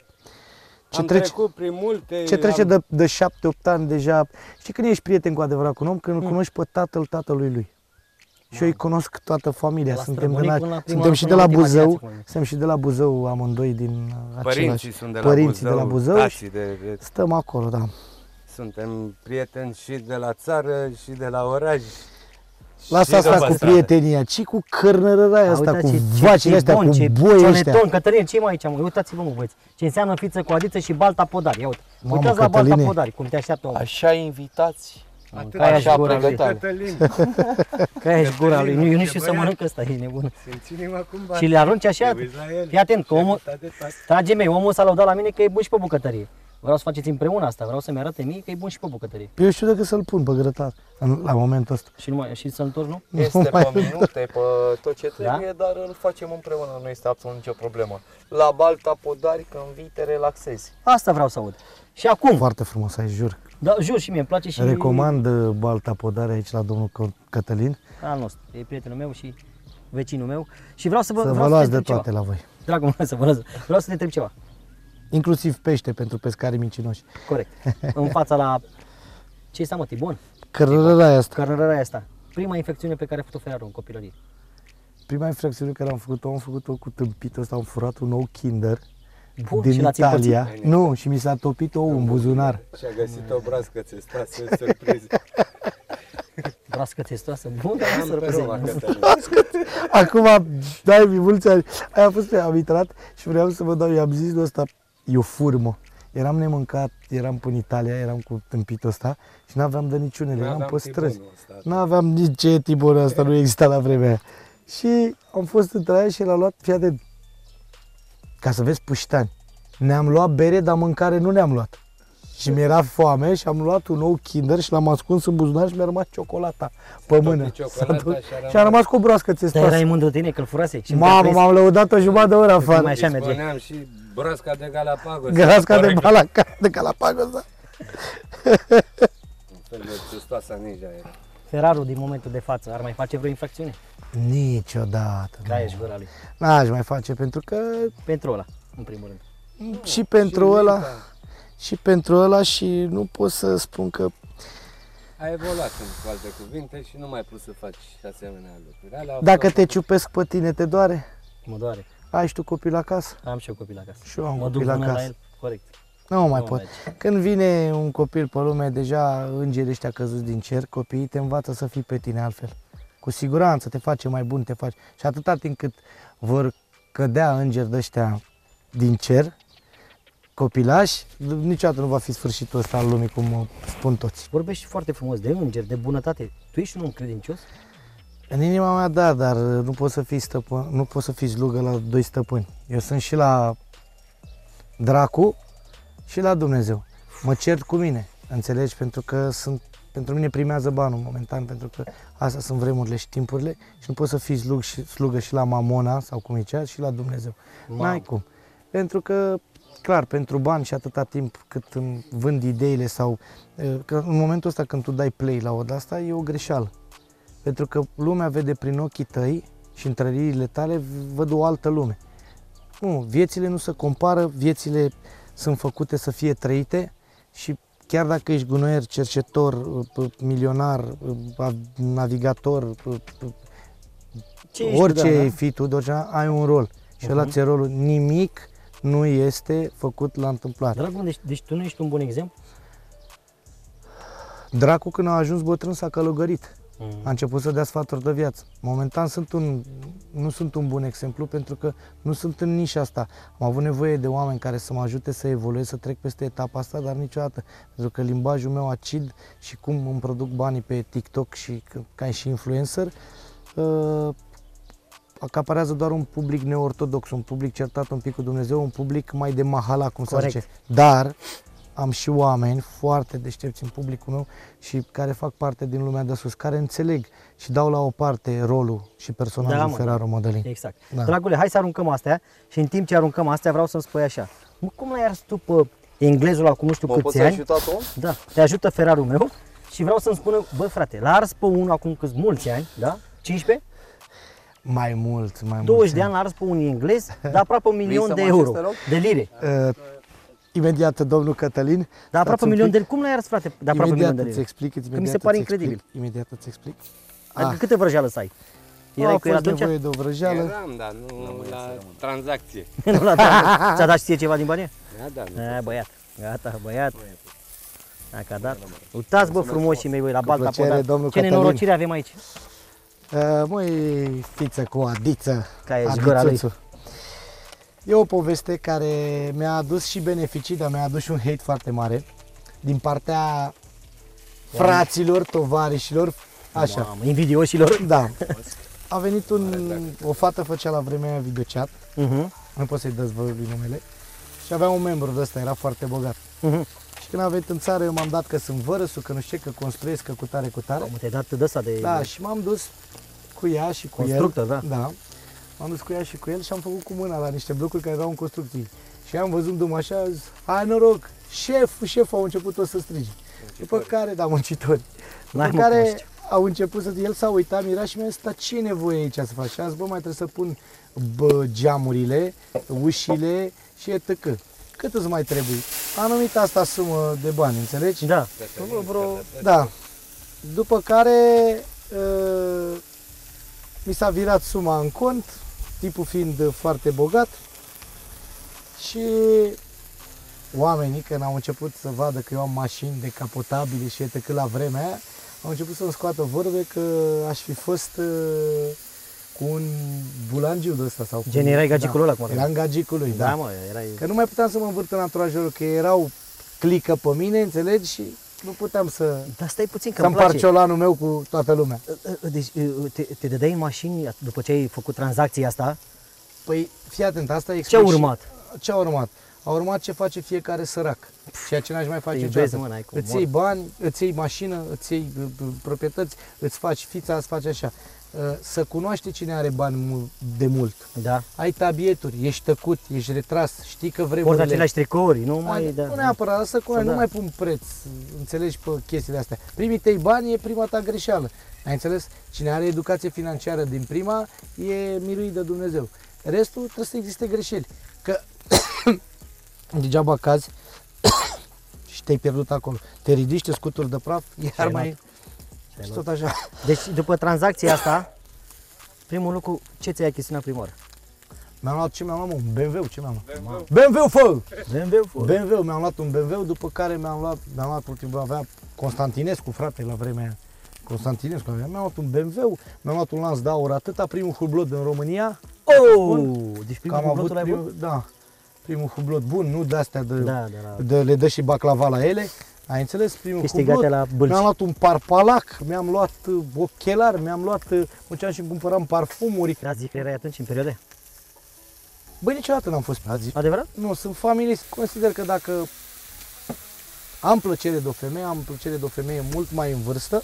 ce am trece, trecut prin multe... ce trece am... de, de 7-8 ani deja. Știi când ești prieten cu adevărat cu un om? Când Mm. îl cunoști pe tatăl tatălui lui. Și eu îi cunosc toată familia. De la Suntem, de străbunic la, până la prima suntem și până de la la ultima Buzău. viață, cum e. Suntem și de la Buzău amândoi din uh, Părinții același. sunt de la părinții Buzău, de la Buzău și tații de, de, stăm acolo, da. Suntem prieteni și de la țară și de la oraș. Lasă și asta după cu stradă. prietenia, ci cu cărnărăraia asta, uitați cu ce- ce- vacile ce astea, bun, cu ce boi ăștia. cioneton, Cătălin, ce mai aici, mă? Uitați-vă, mă, băieți. Ce înseamnă fiță cu adiță și balta podari. Ia uite. Mamă, Uitați la balta Cătăline. podari, cum te așteaptă omul. Așa invitați. Ca aia și așa gura lui. pregătare. Cătălin, Ca aia și gura lui. Nu, eu nu Ce știu să băiat. mănânc ăsta, e nebun. simțim acum Și le arunci așa. Te uiți la el. Fii atent, că omul, Atâta de toate. dragii mei, omul s-a lăudat la mine că e bun și pe bucătărie. Vreau să faceți împreună asta, vreau să-mi arate mie că e bun și pe bucătărie. Eu știu dacă să-l pun pe grătar în, la momentul ăsta. Și, numai, și să întorci, nu? Este mai- pe minute, pe tot ce trebuie, dar îl facem împreună, nu este absolut nicio problemă. La balta podari, când vii, te relaxezi. Asta vreau să aud. Și acum, Foarte frumos, ai jur. Da, jur și mie, îmi place și... Recomand uh, balta podare aici la domnul Că- Cătălin. Al nostru, e prietenul meu și vecinul meu. Și vreau să vă, Să vreau vă să te luați de întreb toate ceva. la voi. Dragul meu, să vă las. Vreau să te întreb ceva. Inclusiv pește pentru pescari mincinoși. Corect. în fața la... Ce este, mă, tibon? Cărărăraia asta. Cărnărarea asta. Prima infecțiune pe care a făcut-o Ferrarul în copilărie. Prima infracțiune care am făcut-o, am făcut-o cu tâmpitul ăsta, am furat un ou Kinder Bun, din și l-ați Italia. împărțit? Nu, și mi s-a topit ou în buzunar. Și a găsit o broască țestoasă, surpriză. Broască testoasă. Bun, dar nu Am să pe Roma, răpăzem. Cătălin. Acum, dai mi mulți ani. Aia a fost pe am intrat și vreau să vă dau, i-am zis lui ăsta, eu fur, mă. Eram nemâncat, eram pe în Italia, eram cu tâmpitul ăsta și n-aveam de niciunele, eram N-aveam pe străzi. tibonul ăsta. N-aveam nici ce tibonul ăsta, nu exista la vremea aia. Și am fost între aia și l-a luat, fii atent, ca să vezi puștani. Ne-am luat bere, dar mâncare nu ne-am luat. Și mi-era foame și am luat un ou Kinder și l-am ascuns în buzunar și mi-a rămas ciocolata pe mână. topit ciocolata S-a tot- și a rămas- și a rămas cu o broască Dar țestoasă. erai mândru de tine că-l furase și Mamă, m-am lăudat o jumătate de oră afară. Mai așa Îi merge. spuneam și broasca de Galapagos. Grasca de, Corect. balaca, de Galapagos, da. Un fel de țestoasa ninja era. Ferrarul din momentul de față ar mai face vreo infracțiune? Niciodată. Ca nu. ești gura lui. N-aș mai face pentru că Pentru ăla, în primul rând. și pentru ăla și pentru ăla și nu pot să spun că A evoluat în cu alte cuvinte și nu mai poți să faci asemenea lucruri. Alea au dacă fost- te ciupesc pe tine, te doare? Mă doare. Ai și tu copil acasă? Am și eu copil acasă. Și eu am mă duc copil până la acasă. el. Corect. Nu mai Nu pot. merge. Când vine un copil pe lume, deja îngerii ăștia căzuți din cer, copiii te învață să fii pe tine altfel. Cu siguranță te face mai bun, te faci. Și atâta timp cât vor cădea îngeri de ăștia din cer, copilași, niciodată nu va fi sfârșitul ăsta al lumii, cum spun toți. Vorbești foarte frumos de îngeri, de bunătate. Tu ești un om credincios? În inima mea, da, dar nu poți să fii stăpân, nu poți să fii slugă la doi stăpâni. Eu sunt și la dracu și la Dumnezeu. Mă cert cu mine, înțelegi? Pentru că sunt, pentru mine primează banul momentan, pentru că astea sunt vremurile și timpurile și nu poți să fii slug și, slugă și la Mamona sau cum zicea, și la Dumnezeu. Mamă. N-ai cum. Pentru că, clar, pentru bani și atâta timp cât îmi vând ideile sau eh, că în momentul ăsta când tu dai play la o de asta e o greșeală. Pentru că lumea vede prin ochii tăi și în trăirile tale văd o altă lume. Nu, viețile nu se compară, viețile sunt făcute să fie trăite și chiar dacă ești gunoier, cercetor, p- milionar, a- navigator, p- p- Ce ești, orice da, da, da. fii tu, de orice, ai un rol. Și uh-huh. ăla ți rolul. Nimic nu este făcut la întâmplare. Dragul, deci, deci tu nu ești un bun exemplu? Dracu când a ajuns bătrân s-a călugărit. Mm. A început să dea sfaturi de viață. Momentan sunt un, nu sunt un bun exemplu pentru că nu sunt în nișa asta. Am avut nevoie de oameni care să mă ajute să evoluez, să trec peste etapa asta, dar niciodată. Pentru că limbajul meu acid și cum îmi produc banii pe TikTok și c- ca și influencer, uh, acaparează doar un public neortodox, un public certat un pic cu Dumnezeu, un public mai de mahala, cum Corect. se zice. Dar am și oameni foarte deștepți în publicul meu și care fac parte din lumea de sus, care înțeleg și dau la o parte rolul și personajul Da, da, mă. Ferraro Modelin. Exact. Da. Dragule, hai să aruncăm astea și în timp ce aruncăm astea vreau să-mi spui așa. Mă, cum l-ai ars tu pe englezul acum nu știu Mă poți câți să ani? ajuta tu? Da, te ajută Ferrarul meu și vreau să-mi spună, bă frate, l-a ars pe unul acum câți mulți ani, da? 15? Mai mult, mai 20 mult. de ani l-a ars pe un englez, de aproape un milion să de mă euro, ajut, te rog? de lire. Uh, imediat, domnul Cătălin. De stați aproape un un milion pic. de Cum l-ai ars, frate, de aproape un milion Imediat de îți lire? explic, îți mi se imediat pare îți explic, incredibil. Imediat îți explic. Adică Ah. câte vrăjeală să ai? Nu Erai a cu el fost atunci? nevoie de o vrăjeală. Eram, dar nu la tranzacție. nu la tine. Ți-a dat și ție ceva din bani? Da, da, nu. E, băiat, gata, băiat. Dacă a dat. Uitați, bă, frumoșii mei, voi, la balta plăcere, podat. domnul Ce Cătălin. nenorocire avem aici. Uh, măi, fiță cu adiță. Care e zgura lui? Adițuțu. E o poveste care mi-a adus și beneficii, dar mi-a adus și un hate foarte mare din partea fraților, tovarișilor, așa. Mamă, invidioșilor. Da. A venit un, o fată, făcea la vremea aia videochat, Mhm, nu pot să-i dezvălui numele, și avea un membru de ăsta, era foarte bogat. mhm. Și când a venit în țară, eu m-am dat că sunt vărăsul, că nu știu ce, că construiesc, că cu tare, cu tare. Mamă, te-ai dat de ăsta de... Da, și m-am dus cu ea și cu Constructor, el. da. Da. M-am dus cu ea și cu el și am făcut cu mâna la niște blocuri care erau în construcții. Și am văzut dum așa, a zis, hai noroc, șef, șeful au început tot să strige. După care, da, muncitori. N-ai, După mă, cum care știu. au început să, el s-a uitat, mira și mi-a zis, dar ce e nevoie aici să faci? Și a zis, bă, mai trebuie să pun bă, geamurile, ușile și etc. Cât îți mai trebuie? A numit asta sumă de bani, înțelegi? Da. Vreo, da. După care uh, mi s-a virat suma în cont, tipul fiind foarte bogat și oamenii când au început să vadă că eu am mașini decapotabile și etc. la vremea aia, au început să-mi scoată vorbe că aș fi fost uh, cu un bulangiu de ăsta sau cu, Gen, erai gagicul ăla, cum ar da, veni. Eram gagicul lui, Da, da. mă, erai... Că nu mai puteam să mă învârt în anturajul că erau clică pe mine, înțelegi? Și nu puteam să, Dar stai puțin, că să îmi place. împart ciolanul meu cu toată lumea. Deci te, te dădeai în mașini după ce ai făcut tranzacția asta? Păi, fii atent, asta e Ce a urmat? Ce a urmat? A urmat ce face fiecare sărac. Ceea ce n-aș mai face Te niciodată. iubesc, mă, n-ai cum, Îți mor. iei bani, îți iei mașină, îți iei uh, uh, proprietăți, îți faci fița, îți faci așa. Uh, Să cunoaște cine are bani mu- de mult. Da. Ai tabieturi, ești tăcut, ești retras, știi că Porți vremurile... aceleași tricouri, nu mai... Mai, Da, nu neapărat, să cu Să nu da. mai pun preț, înțelegi, pe chestiile astea. Primii tăi bani e prima ta greșeală. Ai înțeles? Cine are educație financiară din prima e miruit de Dumnezeu. Restul trebuie să existe greșeli. Că degeaba cazi și te-ai pierdut acolo. Te ridici, te scuturi de praf, iar ai mai... Și tot așa. Deci după tranzacția asta, primul lucru, ce ți-ai achiziționat prima oară? Mi-am luat ce mi-am luat, mă? Un BMW, ce mi-am luat? BMW, fă! BMW, BMW, mi-am luat un BMW, după care mi-am luat, mi-am luat ultimul, avea Constantinescu, frate, la vremea aia. Constantinescu avea, mi-am luat un BMW, mi-am luat un lans de aur, atâta, primul hublot în România. Oh! Deci Că primul am avut cuvântul ai primul, avut? da, primul hublot bun, nu de astea de, Da, de la de le dă și baclava la ele. Ai înțeles? Primul câștigate hublot. la bâlci. Mi-am luat un parpalac, mi-am luat uh, ochelari, mi-am luat, uh, mergeam și îmi cumpăram parfumuri. Da, zic că erai atunci în perioade. Băi, niciodată n-am fost pe azi. Adevărat? Nu, sunt familii, consider că dacă am plăcere de o femeie, am plăcere de o femeie mult mai în vârstă,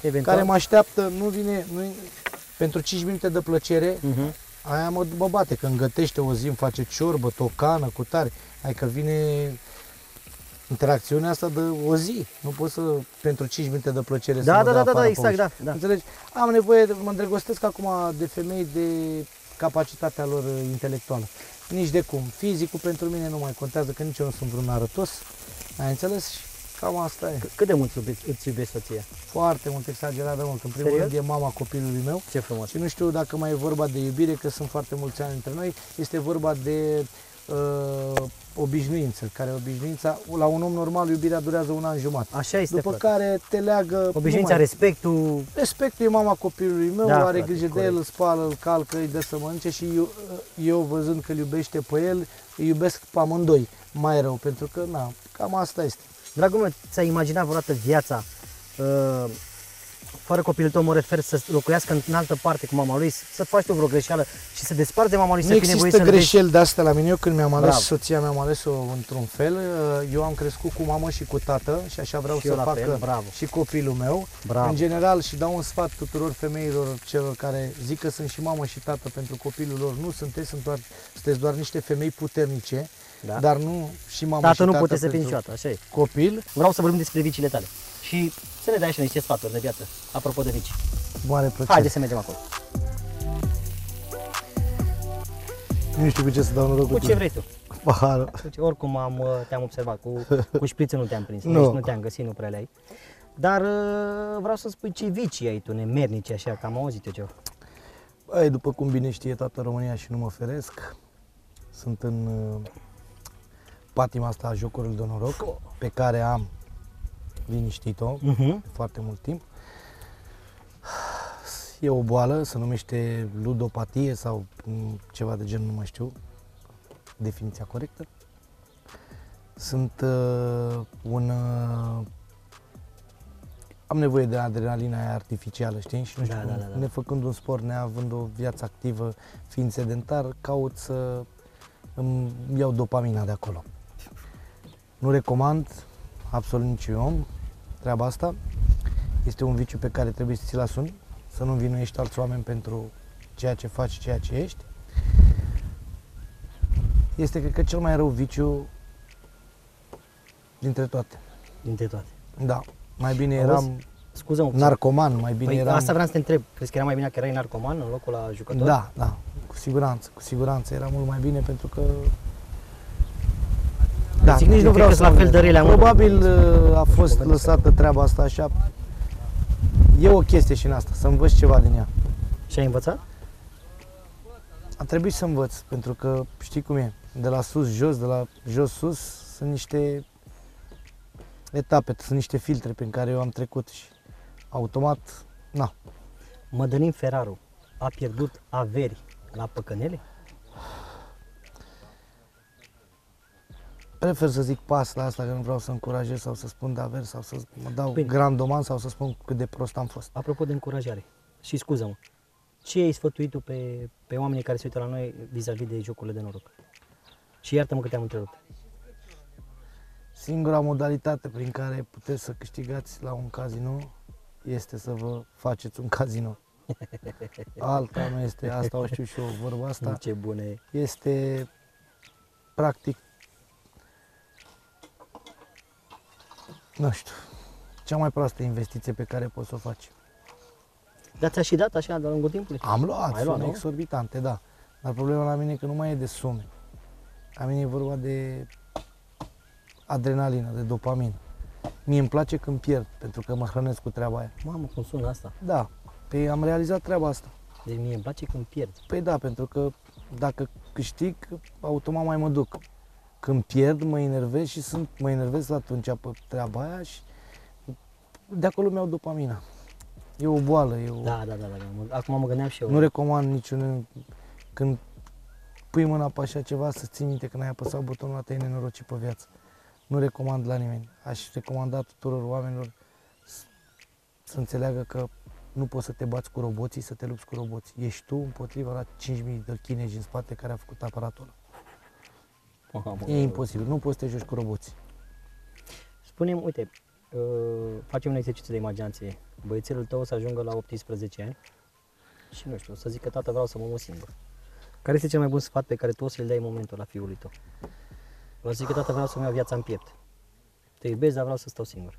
Eventual. care mă așteaptă, nu vine, nu pentru 5 minute de plăcere, Mhm. aia mă, mă bate, când gătește o zi, îmi face ciorbă, tocană, cu tare, hai că vine interacțiunea asta de o zi, nu pot să, pentru 5 minute de plăcere să Da, mă da, dea da, da, afară da, pe exact, ușă. da, da. Înțelegi? Am nevoie, de, mă îndrăgostesc acum de femei de capacitatea lor uh, intelectuală. Nici de cum. Fizicul pentru mine nu mai contează, că nici eu nu sunt vreun arătos. Ai înțeles? Și cam asta e. C- Cât de mult iubești, îți iubești soția? Foarte mult, exagerat de mult. În primul Serios? rând e mama copilului meu. Ce frumos. Și nu știu dacă mai e vorba de iubire, că sunt foarte mulți ani între noi, este vorba de uh, obișnuință, care obișnuința, la un om normal iubirea durează un an jumătate. Așa este, După frate. care te leagă... Obișnuința, nu mai- respectul, Respectul e mama copilului meu, Da, are frate, grijă de corect. el, îl spală, îl calcă, îi dă să mănânce și eu, eu văzând că îl iubește pe el, îi iubesc pe amândoi mai rău, pentru că, na, cam asta este. Dragul meu, ți-ai imaginat vreodată viața uh, fără copilul tău, mă refer să locuiască în altă parte cu mama lui, să faci tu vreo greșeală și să desparți de mama lui, Nu să fii nevoit există să greșeli de astea la mine. Eu când mi-am ales Bravo. soția, mi-am ales-o într-un fel. Eu am crescut cu mamă și cu tată și așa vreau Și să eu la facă fel, bravo. și copilul meu. Bravo. În general și dau un sfat tuturor femeilor celor care zic că sunt și mamă și tată pentru copilul lor. Nu sunteți, sunt doar, sunteți doar niște femei puternice, Da. dar nu și mamă Tată și nu tată puteți să fii pentru niciodată, așa e. Copil, Vreau să vorbim despre vicile tale. Și să ne dai și niște sfaturi de viață, apropo de vici. mare plăcere. Haide să mergem acolo. Nu știu cu ce să dau noroc Cu ce vrei tu? Paharul. Cu ce- Oricum am, uh, te-am observat, cu, cu șpriță nu te-am prins, Nu. deci nu te-am găsit, nu prea le-ai. Dar uh, vreau să spui ce vicii ai tu, nemernici așa, că am auzit eu ceva. Băi, după cum bine știe toată România și nu mă feresc, sunt în uh, patima asta a jocurilor de noroc, pe care am liniștit-o Uh-huh. foarte mult timp. E o boală, se numește ludopatie sau mm, ceva de genul, nu mai știu definiția corectă. Sunt uh, un... Uh, am nevoie de adrenalina aia artificială, știi? Și nu știu Da, cum, da, da, da. nefăcând un sport, neavând o viață activă, fiind sedentar, caut să îmi iau dopamina de acolo. Nu recomand absolut niciun om treaba asta. Este un viciu pe care trebuie să ți-l asumi, să nu învinuiești alți oameni pentru ceea ce faci, ceea ce ești. Este, cred că, cel mai rău viciu dintre toate. Dintre toate. Da, mai bine Auzi? eram Scuză-mă. puțin. narcoman, mai bine Păi, eram... asta vreau să te întreb. Crezi că era mai bine că erai narcoman în locul la jucător? Da, da, cu siguranță, cu siguranță era mult mai bine pentru că Da, zic, nici nu vreau să la fel de rele amândouă. Probabil uh, a fost Povestea. lăsată treaba asta așa. E o chestie și în asta, să învăț ceva din ea. Și ai învățat? A trebuit să învăț, pentru că știi cum e, de la sus jos, de la jos sus, sunt niște etape, sunt niște filtre prin care eu am trecut și automat, na, Mădălin Ferraru a pierdut averi la păcănele? Prefer să zic pas la asta, că nu vreau să încurajez sau să spun de aver sau să mă dau Bine. grandoman sau să spun cât de prost am fost. Apropo de încurajare, și scuză-mă, ce ai sfătuit tu pe, pe oamenii care se uită la noi vis-a-vis de jocurile de noroc? Și iartă-mă că te-am întrerupt. Singura modalitate prin care puteți să câștigați la un casino este să vă faceți un casino. Alta nu este, asta o știu și eu, vorba asta. Ce bună e. Este practic, nu știu, cea mai proastă investiție pe care poți să o faci. Dar ți-a și dat așa de-a lungul timpului? Am luat, Ai luat, sume nu? exorbitante, da. Dar problema la mine e că nu mai e de sume. La mine e vorba de adrenalină, de dopamină. Mie îmi place când pierd, pentru că mă hrănesc cu treaba aia. Mamă, cum sună asta? Da, pe am realizat treaba asta. Deci mie îmi place când pierd. Păi da, pentru că dacă câștig, automat mai mă duc. Când pierd, mă enervez și sunt, mă enervez atunci pe treaba aia și de acolo mi-au dopamina. E o boală, e o... Da, da, da, da. da. Mă- Acum mă gândeam și eu. Nu recomand niciun... Când pui mâna pe așa ceva, să ții minte că n-ai apăsat butonul ăla, te-ai nenorocit pe viață. Nu recomand la nimeni. Aș recomanda tuturor oamenilor să, să înțeleagă că nu poți să te bați cu roboții, să te lupți cu roboții. Ești tu împotriva la 5.000 de chinezi în spate care a făcut aparatul ăla. Mamă. E imposibil, nu poți să te joci cu roboții. Spune-mi, uite, uh, facem un exercițiu de imaginație. Băiețelul tău o să ajungă la 18 ani și nu știu, să zică tată vreau să mă mut singur. Care este cel mai bun sfat pe care tu o să-l dai în momentul la fiului tău? Vreau să zică tată vreau să-mi iau viața în piept. Te iubesc, dar vreau să stau singur.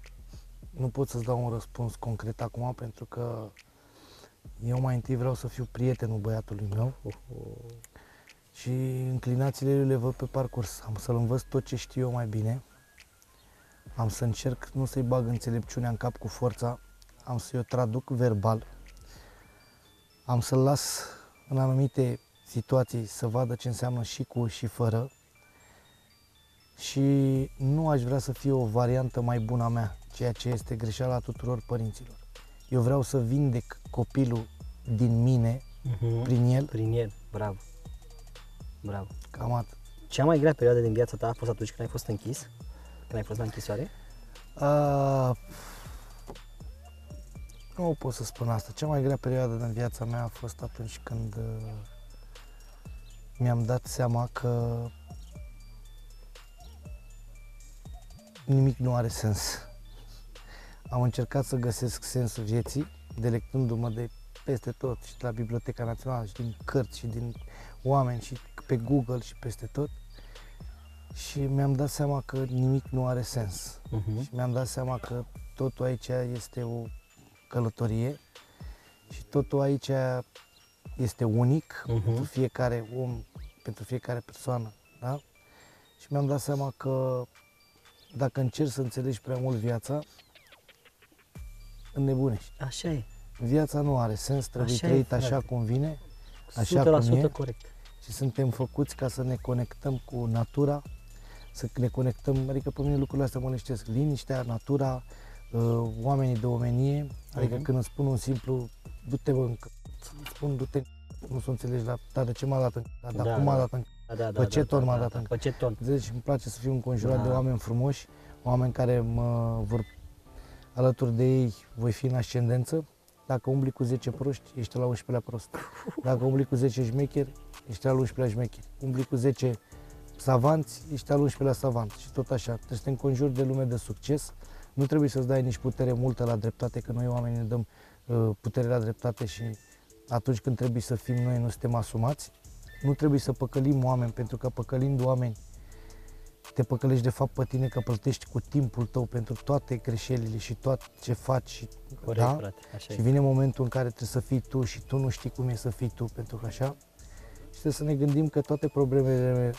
Nu pot să-ți dau un răspuns concret acum pentru că eu mai întâi vreau să fiu prietenul băiatului meu Uh, uh, și înclinațiile lui le văd pe parcurs. Am să-l învăț tot ce știu eu mai bine. Am să încerc nu să-i bag înțelepciunea în cap cu forța, am să-i o traduc verbal. Am să-l las în anumite situații să vadă ce înseamnă și cu și fără. Și nu aș vrea să fie o variantă mai bună a mea, ceea ce este greșeala tuturor părinților. Eu vreau să vindec copilul din mine, Mhm. prin el, Prin el, bravo. Bravo. cam atât. Cea mai grea perioadă din viața ta a fost atunci când ai fost închis? Când ai fost la închisoare? A, nu pot să spun asta. Cea mai grea perioadă din viața mea a fost atunci când uh, mi-am dat seama că nimic nu are sens. Am încercat să găsesc sensul vieții, delectându-mă de peste tot, și de la Biblioteca Națională, și din cărți, și din oameni, și pe Google, și peste tot. Și mi-am dat seama că nimic nu are sens. Mhm. Și mi-am dat seama că totul aici este o călătorie și totul aici este unic Mhm. pentru fiecare om, pentru fiecare persoană, da? Și mi-am dat seama că dacă încerci să înțelegi prea mult viața, înnebunești. Așa e. Viața nu are sens, trebuie Așa e, trăit așa frate. cum vine Așa 100% cum e. corect. Și suntem făcuți ca să ne conectăm cu natura, să ne conectăm, adică pe mine lucrurile astea mă liniștesc, liniștea, natura, uh, oamenii de omenie, adică Mhm. când îmi spun un simplu, du-te bă, în c- spun du-te în c- nu să înțelegi, dar da, de ce m-a dat în c- dar Da, cum m-a da. dat în c- Da, da, Pe ce ton m-a dat da, în- Pe ce ton? Deci îmi place să fiu înconjurat Da. de oameni frumoși, oameni care mă vor alături de ei voi fi în ascendență. Dacă umbli cu 10 proști, ești la 11-lea prost. Dacă umbli cu 10 șmecheri, ești al 11-lea șmecheri. Umbli cu 10 savanți, ești al 11-lea savant. Și tot așa. Trebuie să te înconjuri de lume de succes. Nu trebuie să-ți dai nici putere multă la dreptate, că noi oamenii ne dăm uh, putere la dreptate și atunci când trebuie să fim noi, nu suntem asumați. Nu trebuie să păcălim oameni, pentru că păcălind oameni te păcălești de fapt pe tine că plătești cu timpul tău pentru toate greșelile și tot ce faci. Și, Corect, da? frate. Așa și e. vine momentul în care trebuie să fii tu și tu nu știi cum e să fii tu, pentru că așa. Și trebuie să ne gândim că toate problemele,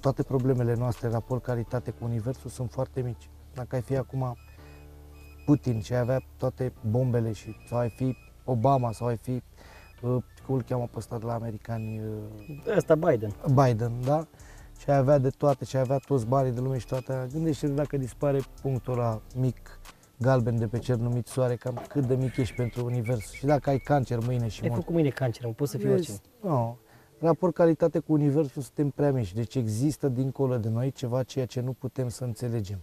toate problemele noastre, raport calitate cu Universul, sunt foarte mici. Dacă ai fi acum Putin și ai avea toate bombele și sau ai fi Obama sau ai fi, uh, cum îl cheamă pe ăsta de la americani, uh, Ăsta Biden. Biden, da? Și ai avea de toate, și ai avea toți banii de lume și toate. Gândește-te dacă dispare punctul ăla mic, galben de pe cer numit soare, cam cât de mic ești pentru univers. Și dacă ai cancer mâine și Ai mor. făcut mâine cancer, nu poți să fii Vezi? oricine. Nu. Raport calitate cu universul suntem prea mici. Deci există dincolo de noi ceva ceea ce nu putem să înțelegem.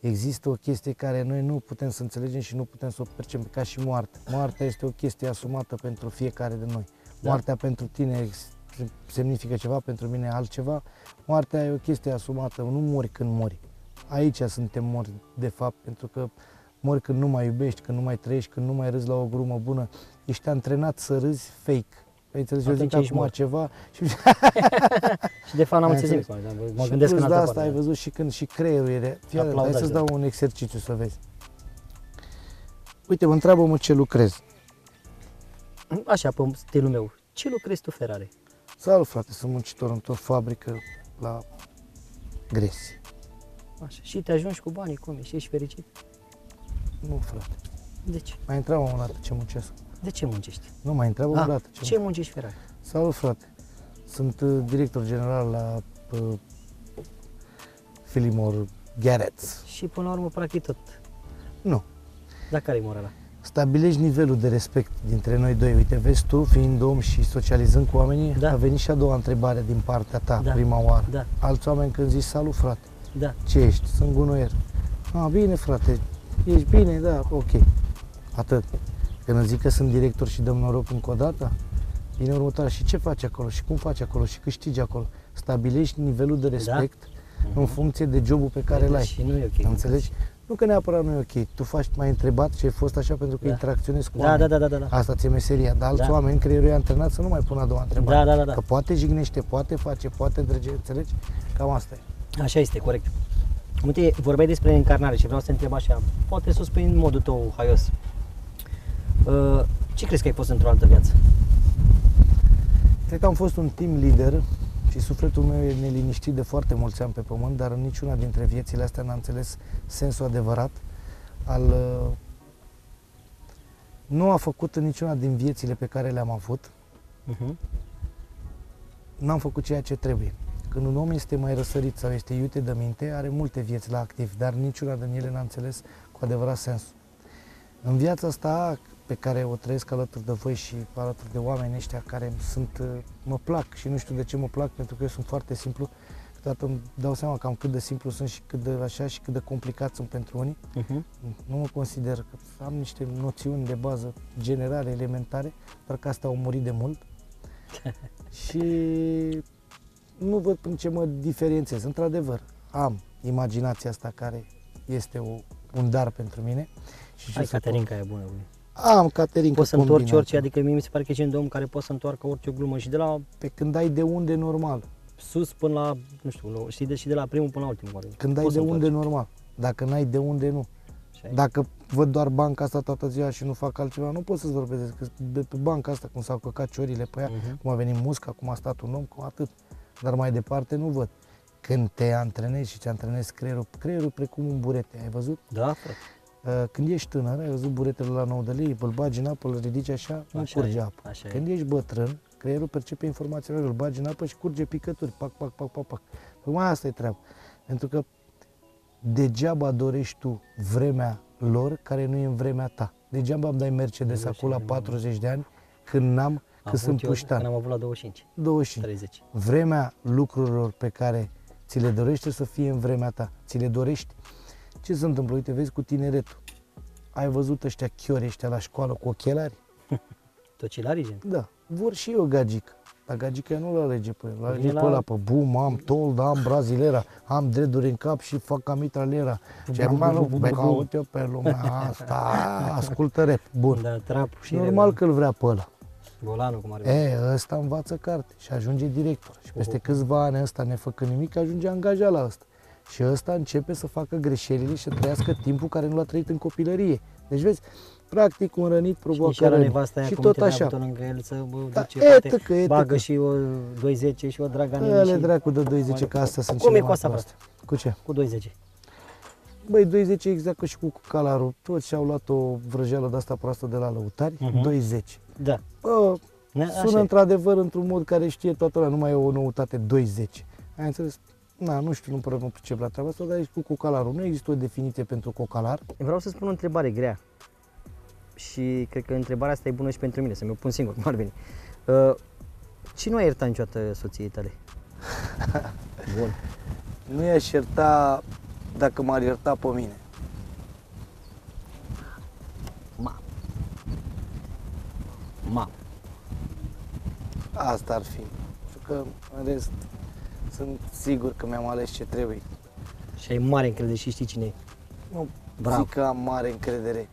Există o chestie care noi nu putem să înțelegem și nu putem să o percepem ca și moartea. Moartea este o chestie asumată pentru fiecare de noi. Da. Moartea pentru tine ex- semnifică ceva, pentru mine altceva. Moartea e o chestie asumată, nu mori când mori. Aici suntem morți, de fapt, pentru că mori când nu mai iubești, când nu mai trăiești, când nu mai râzi la o grumă bună. Ești antrenat să râzi fake. Ai înțeles? Eu zic Atunci ești acum mort. ceva și Și de fapt n-am Ai înțeles înțeles? nimic. Mă și gândesc plus în de altă asta ai parte. văzut și când și creierul e... Fii atent, hai Aplaudați, să-ți da. dau un exercițiu să vezi. Uite, mă întreabă-mă ce lucrez. Așa, pe stilul meu. Ce lucrezi tu, Ferrari? Salut, frate, sunt muncitor într-o fabrică la Gresi. Așa. Și te ajungi cu banii, cum ești? Ești fericit? Nu, frate. De ce? Mai întreabă o dată ce muncesc. De ce muncești? Nu, mai întreabă o Ah, dată. ce muncești, Ferrari? Salut, frate. Sunt uh, director general la uh, Filimor Garrett. Și până la urmă, practic tot. Nu. Dar care e morala? Stabilești nivelul de respect dintre noi doi. Uite, vezi tu, fiind om și socializând cu oamenii, Da. a venit și a doua întrebare din partea ta, Da. prima oară. Da, Alți oameni când zici salut, frate, da. ce ești? Sunt gunoier. A, bine, frate, ești bine, da, ok. Atât. Când îți zic că sunt director și dăm noroc încă o dată, vine următoarea. Și ce faci acolo? Și cum faci acolo? Și câștigi acolo? Stabilești nivelul de respect în funcție de jobul pe care îl ai. Și nu e ok. Înțelegi? Nu că neapărat nu e ok. Tu faci, m-ai întrebat și ai fost așa pentru că Da. interacționezi cu Da, oameni. da, da, da, da. Asta ți-e meseria. Dar alți Da. oameni, creierul e antrenat să nu mai pună a doua întrebare. Da, da, da, da. Că poate jignește, poate face, poate drăge, înțelegi? Cam asta e. Așa este, corect. Uite, vorbeai despre încarnare și vreau să te întreb așa, poate să o spui în modul tău haios. Uh, ce crezi că ai fost într-o altă viață? Cred că am fost un team leader și Și sufletul meu e neliniștit de foarte mulți ani pe pământ, dar în niciuna dintre viețile astea n-am înțeles sensul adevărat al... uh, Nu a făcut în niciuna din viețile pe care le-am avut, Mhm. n-am făcut ceea ce trebuie. Când un om este mai răsărit sau este iute de minte, are multe vieți la activ, dar niciuna din ele n-a înțeles cu adevărat sensul. În viața asta pe care o trăiesc alături de voi și alături de oameni ăștia care sunt, uh, mă plac și nu știu de ce mă plac, pentru că eu sunt foarte simplu, câteodată îmi dau seama cam cât de simplu sunt și cât de așa și cât de complicat sunt pentru unii. Mhm. Nu mă consider că am niște noțiuni de bază generale, elementare, doar că asta au murit de mult. și nu văd prin ce mă diferențiez. Într-adevăr, am imaginația asta care este o, un dar pentru mine. Și ce Hai, să Caterinca e bună. Băi. Am Caterinca Poți să întorci combinată. orice, adică mie mi se pare că e genul de om care poate să întoarcă orice glumă și de la Pe când ai de unde normal. sus până la, nu știu, la- știi, de, și de la primul până la ultimul. Oare. Când ai Poți de să unde întorci. normal. Dacă n-ai de unde, nu. Așa e. Dacă văd doar banca asta toată ziua și nu fac altceva, nu pot să-ți vorbesc. Că de pe banca asta, cum s-au căcat ciorile pe ea, Mhm. cum a venit musca, cum a stat un om, cum atât. Dar mai departe nu văd. Când te antrenezi și te antrenezi creierul, creierul precum un burete, ai văzut? Da, frate. Uh, Când ești tânăr, ai văzut buretele la 9 de lei, îl bagi în apă, îl ridici așa, nu Așa curge e, apă. așa e. Când ești bătrân, creierul percepe informațiile, îl bagi în apă și curge picături, pac, pac, pac, pac, pac. Tocmai asta e treaba. Pentru că degeaba dorești tu vremea lor care nu e în vremea ta. Degeaba îmi dai Mercedes Nu acum la știu, nu. 40 de ani când n-am, Am că avut sunt eu puștan. Când am avut la 25, 25. 30. Vremea lucrurilor pe care ți le dorești să fie în vremea ta. Ți le dorești. Ce se întâmplă? Uite, vezi cu tineretul. Ai văzut ăștia chiori ăștia la școală cu ochelari? Tocilarii, gen? Da, vor și eu gagică. Dar gagica nu-l alege pe el, alege Vine pe la- ăla, pe bum, am told, am brazilera, am dreduri în cap și fac ca mitralera. Ce mă nu pe caut eu pe lumea asta, ascultă rap, bun. Da, trap și Normal că îl vrea pe ăla. Golanul, cum ar fi. E, ăsta învață carte și ajunge director. Și peste câțiva ani ăsta, nefăcând nimic, ajunge angajat la ăsta. Și ăsta începe să facă greșelile și să trăiască timpul care nu l-a trăit în copilărie. Deci vezi, practic un rănit Și provoacă și la rănit. nevasta aia Și cum tot te așa. tot lângă el să bă, Da, duce, e poate tăcă, e bagă tăcă. și o 210 și o draganini Ale și dracu de 210, că astea sunt Cum cele e cu mai asta, proaste. Cu ce? cu 210. Băi, 210 exact ca și cu calarul. Toți și-au luat o vrăjeală de asta proastă de la lăutari, Mhm. 210. Da. Bă, Ne, așa sună e. într-adevăr într-un mod care știe toată lumea, nu mai e o noutate 210. Ai înțeles? Na, nu știu, nu prea mă pricep la treaba asta, dar e cu cocalarul. Nu există o definiție pentru cocalar. Vreau să spun o întrebare grea. Și cred că întrebarea asta e bună și pentru mine, să mi-o pun singur, cum ar veni. Uh, cine nu a iertat niciodată soției tale? Bun. Nu i-aș ierta dacă m-ar ierta pe mine. Ma. Ma. Asta ar fi. Pentru că, în rest, sunt sigur că mi-am ales ce trebuie. Și ai mare încredere și știi cine e. Nu Bravo. zic că am mare încredere.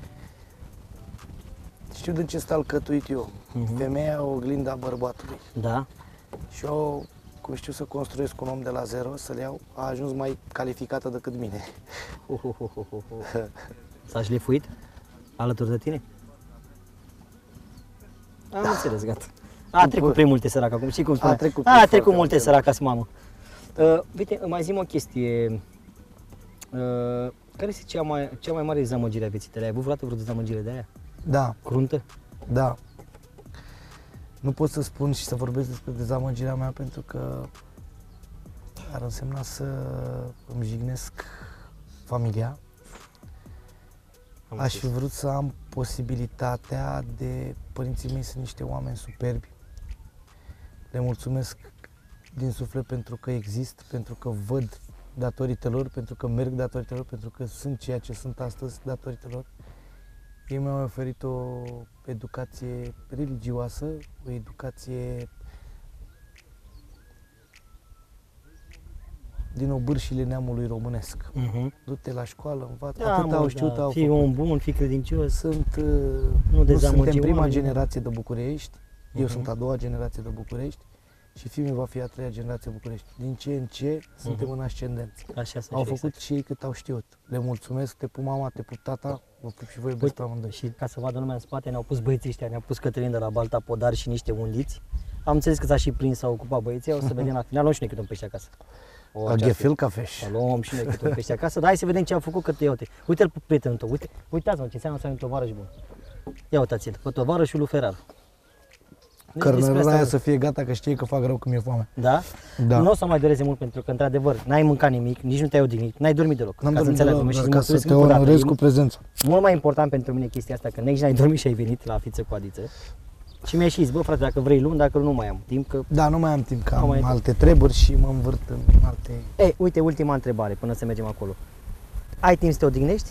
Știu de ce stă alcătuit eu. Mhm. Femeia e oglinda bărbatului. Da? Și eu, cum știu să construiesc un om de la zero, să-l iau, a ajuns mai calificată decât mine. Ho, ho, ho, ho, ho, ho. S-a șlefuit alături de tine? Am înțeles, gata. A trecut prin multe sărac acum, știi cum spune? trecut a, prin a trecut foarte multe multe. sărac acasă, mamă. Uh, uite, mai zi o chestie. Uh, care este cea mai, cea mai mare dezamăgire a vieții tale? Ai avut vreodată vreo dezamăgire de aia? Da, Cruntă? da. Nu pot să spun și să vorbesc despre dezamăgirea mea pentru că ar însemna să îmi jignesc familia. Am Aș fi înțeles. vrut să am posibilitatea de... Părinții mei sunt niște oameni superbi. Le mulțumesc din suflet pentru că exist, pentru că văd datorită lor, pentru că merg datorită lor, pentru că sunt ceea ce sunt astăzi datorită lor. Ei mi-au oferit o educație religioasă, o educație din obârșile neamului românesc. Mhm. Du-te la școală, învață, Da, atât mă, au știut, da, au fii făcut. om bun, fii credincios. Sunt, uh, Nu nu dezamăgi suntem prima oamenii. generație de București, eu Mhm. sunt a doua generație de București și fiul meu va fi a treia generație de București. Din ce în ce suntem în ascendență. Așa să Au fie, făcut și ei cât au știut. Le mulțumesc, te pup mama, te pup tata, vă pup și voi iubesc pe amândoi. Și ca să vadă lumea în spate, ne-au pus băieții ăștia, ne-au pus Cătălin de la Balta Podar și niște undiți. Am înțeles că s-a și prins, s-a ocupat băieții, o să vedem la final, luăm și noi câte un pește acasă. O, La ce-ar fi? ghefil feș. Să luăm și noi câte un pește acasă, dar hai să vedem ce am făcut, că te uite. Uite-l pe prietenul tău, uite, uitați-mă ce înseamnă să ai un tovarăș bun. Ia uitați-l, pe tovarășul lui Ferrar. Deci despre Cărnărul asta aia vă- să fie gata că știi că fac rău când mi-e foame. Da? Da. Nu o să mai dureze mult pentru că, într-adevăr, n-ai mâncat nimic, nici nu te-ai odihnit, n-ai dormit deloc. N-am ca să dormit înțeleagă deloc, și dar îți ca să mulțumesc te încă o dată. onorez E cu prezența. Mult mai important pentru mine chestia asta, că nici n-ai dormit și ai venit la fiță cu adiță. Și mi-ai și zis, bă frate, dacă vrei luni, dacă nu mai am timp, că... Da, nu mai am timp, că Nu am mai ai alte treburi și mă învârt în alte... Ei, uite, ultima întrebare, până să mergem acolo. Ai timp să te odihnești?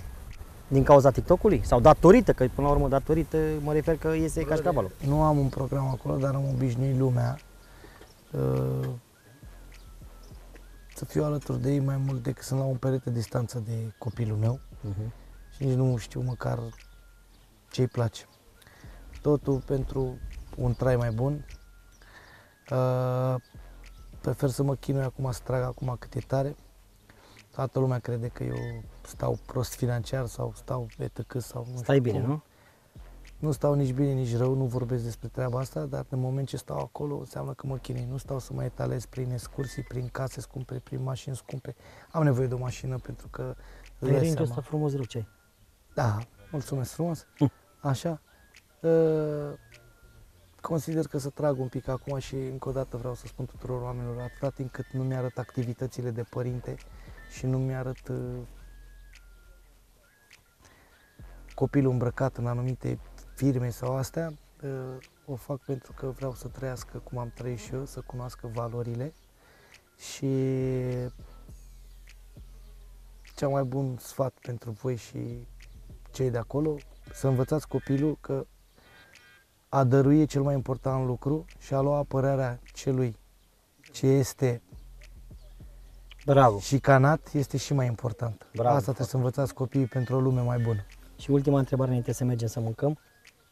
Din cauza TikTok-ului? Sau datorită, că până la urmă datorită mă refer că iese cașcavalul. Nu am un program acolo, dar am obișnuit lumea uh, să fiu alături de ei mai mult decât sunt la un perete distanță de copilul meu Uh-huh. și nici nu știu măcar ce-i place. Totul pentru un trai mai bun. Uh, prefer să mă chinui acum să trag acum cât e tare. Toată lumea crede că eu stau prost financiar sau stau etc. sau nu Stai știu bine, cum. nu? Nu stau nici bine, nici rău, nu vorbesc despre treaba asta, dar în moment ce stau acolo înseamnă că mă chinui. Nu stau să mă etalez prin excursii, prin case scumpe, prin mașini scumpe. Am nevoie de o mașină pentru că îți dai Perintul seama. ăsta frumos rău ce ai. Da, mulțumesc frumos. Hm. Așa. Uh, Consider că să trag un pic acum și încă o dată vreau să spun tuturor oamenilor, atâta timp cât nu mi-arăt activitățile de părinte și nu mi-arăt uh, copilul îmbrăcat în anumite firme sau astea, uh, o fac pentru că vreau să trăiască cum am trăit și eu, să cunoască valorile. Și cea mai bun sfat pentru voi și cei de acolo, să învățați copilul că a dărui e cel mai important lucru și a lua apărarea celui ce este Bravo. și canat este și mai important. Bravo. Asta trebuie să învățați copiii pentru o lume mai bună. Și ultima întrebare înainte să mergem să mâncăm.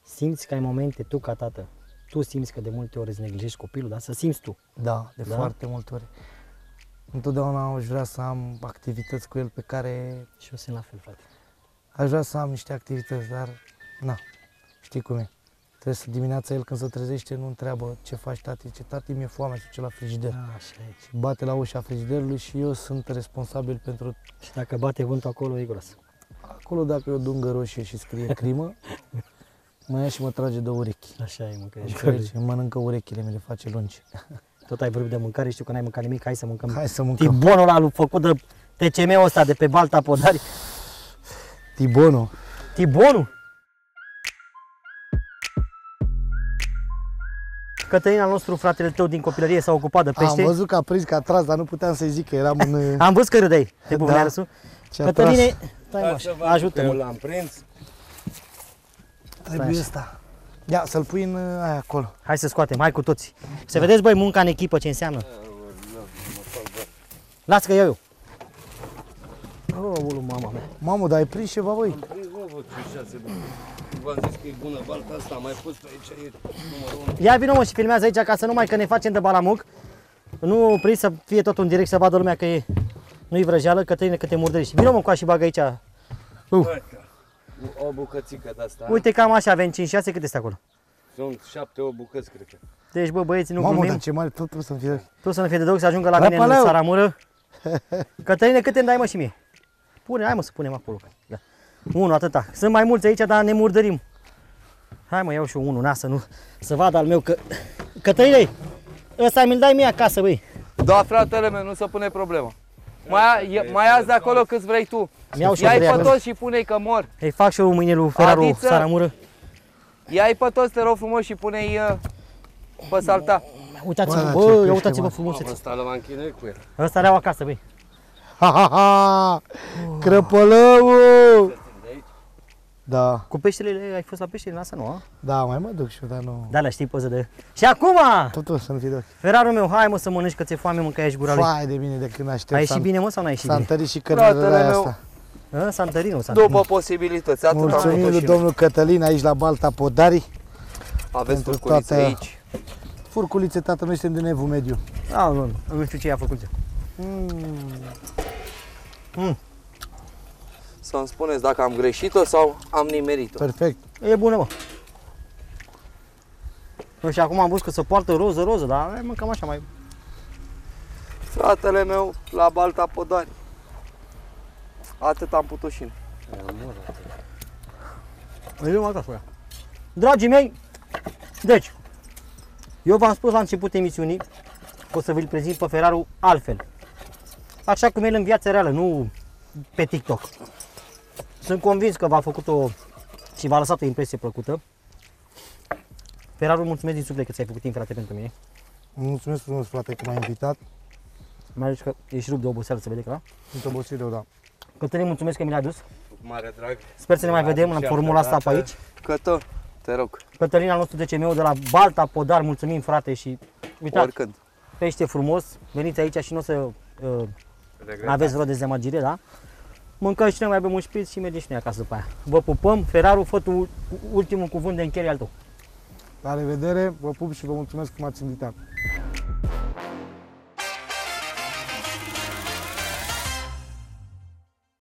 Simți că ai momente, tu ca tată, tu simți că de multe ori îți neglijești copilul, dar să simți tu. Da, de Da? foarte multe ori. Întotdeauna aș vrea să am activități cu el pe care Și eu sunt la fel, frate. aș vrea să am niște activități, dar na, știi cum e. Trebuie să dimineața el când se trezește nu întreabă ce faci tati, zice tati mi-e foame și duce la frigider. Da, așa e. Și bate la ușa frigiderului și eu sunt responsabil pentru Și dacă bate vântul acolo, e gros. acolo dacă e o dungă roșie și scrie crimă, mă ia și mă trage de urechi. Așa e, mă, că ești Înțelegi? Îmi mănâncă urechile, mi le face lungi. Tot ai vorbit de mâncare, știu că n-ai mâncat nimic, hai să mâncăm. Hai să mâncăm. Tibonul ăla lui făcut de TCM-ul ăsta de pe Balta Podari. Tibonul. Tibonul? Cătălin al nostru, fratele tău din copilărie, s-a ocupat de pește. Am văzut că a prins, că a tras, dar nu puteam să-i zic că eram în... Am văzut că râdeai de Da. bubneară da. Ce a Cătăline, stai mă, Ca așa, să văd că eu ajută-mă. l-am prins. Trebuie ăsta. Ia, să-l pui în uh, aia acolo. Hai să scoatem, hai cu toți. Să vedeți, băi, munca în echipă ce înseamnă. Lasă că iau eu. Oh, mama mea. Mamă, dar ai prins ceva, băi? Am prins, mă, văd ce șase buni. V-am zis că e bună balta asta, am mai pus pe aici, e numărul unu. Ia vină mă și filmează aici ca să nu mai că ne facem de balamuc. Nu opri să fie tot în direct să vadă lumea că e, nu-i vrăjeală, Cătăline că te murdărești. Vină mă cu și bagă aici. Uh. O bucățică de asta. Uite cam așa, avem 5-6, cât este acolo? Sunt șapte, o bucăți, cred că. Deci bă băieții nu Mamă, glumim. dar ce mare, tot trebuie să-mi fie... Tu să nu fie de dog să ajungă la mine în Rapaleu! Saramură. Cătăline, câte îmi dai mă și mie? Pune, hai mă să punem acolo. Da. Unu, atâta. Sunt mai mulți aici, dar ne murdărim. Hai mă, iau și eu unul, na, să nu, să vadă al meu că... Cătăline, ăsta mi-l dai mie acasă, băi. Da, fratele meu, nu se pune problema. Mai, ia- mai iați de acolo cât vrei tu. Mi-au și eu Ia-i trei pe acolo. toți și pune-i că mor. Îi fac și eu mâine lui Ferraru Adiță. Saramură. Ia-i pe toți, te rog frumos, și pune-i uh, pe salta. Uitați-vă, Bă, dar ce bă, pește ia uitați-vă mare. frumusețe. Ăsta l-am închinuit cu el. Ăsta le-au acasă, băi. Ha, ha, ha! Crăpălău! Da, Cu peștele, ai fost la peștele în asta, nu? a? da, mai mă duc și eu, dar nu... Da, le știi poză de... Și acum, Totul să nu fie de ochi. Ferrarul meu, hai mă să mănânci că ți-e foame, mâncă aici gura lui. Fai de bine de când aștept. A ieșit s-a- bine, mă, sau n-a ieșit S-a bine? întărit și Fratele cărnările meu. asta. A, S-a întărit, nu s-a întărit. După posibilități, atât am Mulțumim făcut lui și noi. domnul Cătălin aici la Balta Podari. Aveți pentru furculițe toată- aici. Furculițe, tată, noi suntem din Evul Mediu. A, nu, nu știu ce i-a făcut. Să-mi spuneți dacă am greșit-o sau am nimerit-o. Perfect. E bună, mă. Nu, și acum am văzut că se poartă roză, roză, dar hai, mâncăm așa mai... Fratele meu la Balta Podari. Atât am putut și Îi luăm acasă ea. Dragii mei, deci, eu v-am spus la început emisiunii că o să vi-l prezint pe Ferraru altfel. Așa cum el în viața reală, nu pe TikTok. Sunt convins că v-a făcut o și v-a lăsat o impresie plăcută. Ferraru, mulțumesc din suflet că ți-ai făcut timp, frate, pentru mine. Mulțumesc frumos, frate, că m-ai invitat. Mai ales că ești rupt de oboseală, să vede că da? Sunt obosit eu, da. Cătălin, mulțumesc că mi l-ai adus. Cu mare drag. Sper să ne mai vedem în Și formula asta altă pe dată. aici. Cătă, te rog, Cătălin al nostru de CMO de la Balta Podar, mulțumim frate și uitați, oricând. pește frumos, veniți aici și nu o să uh, Regretat. aveți vreo dezamăgire, da? Mâncăm și noi, mai bem un șpriț și mergem și noi acasă după aia. Vă pupăm, Ferraru, fă tu ultimul cuvânt de încheiere al tău. La revedere, vă pup și vă mulțumesc că m-ați invitat.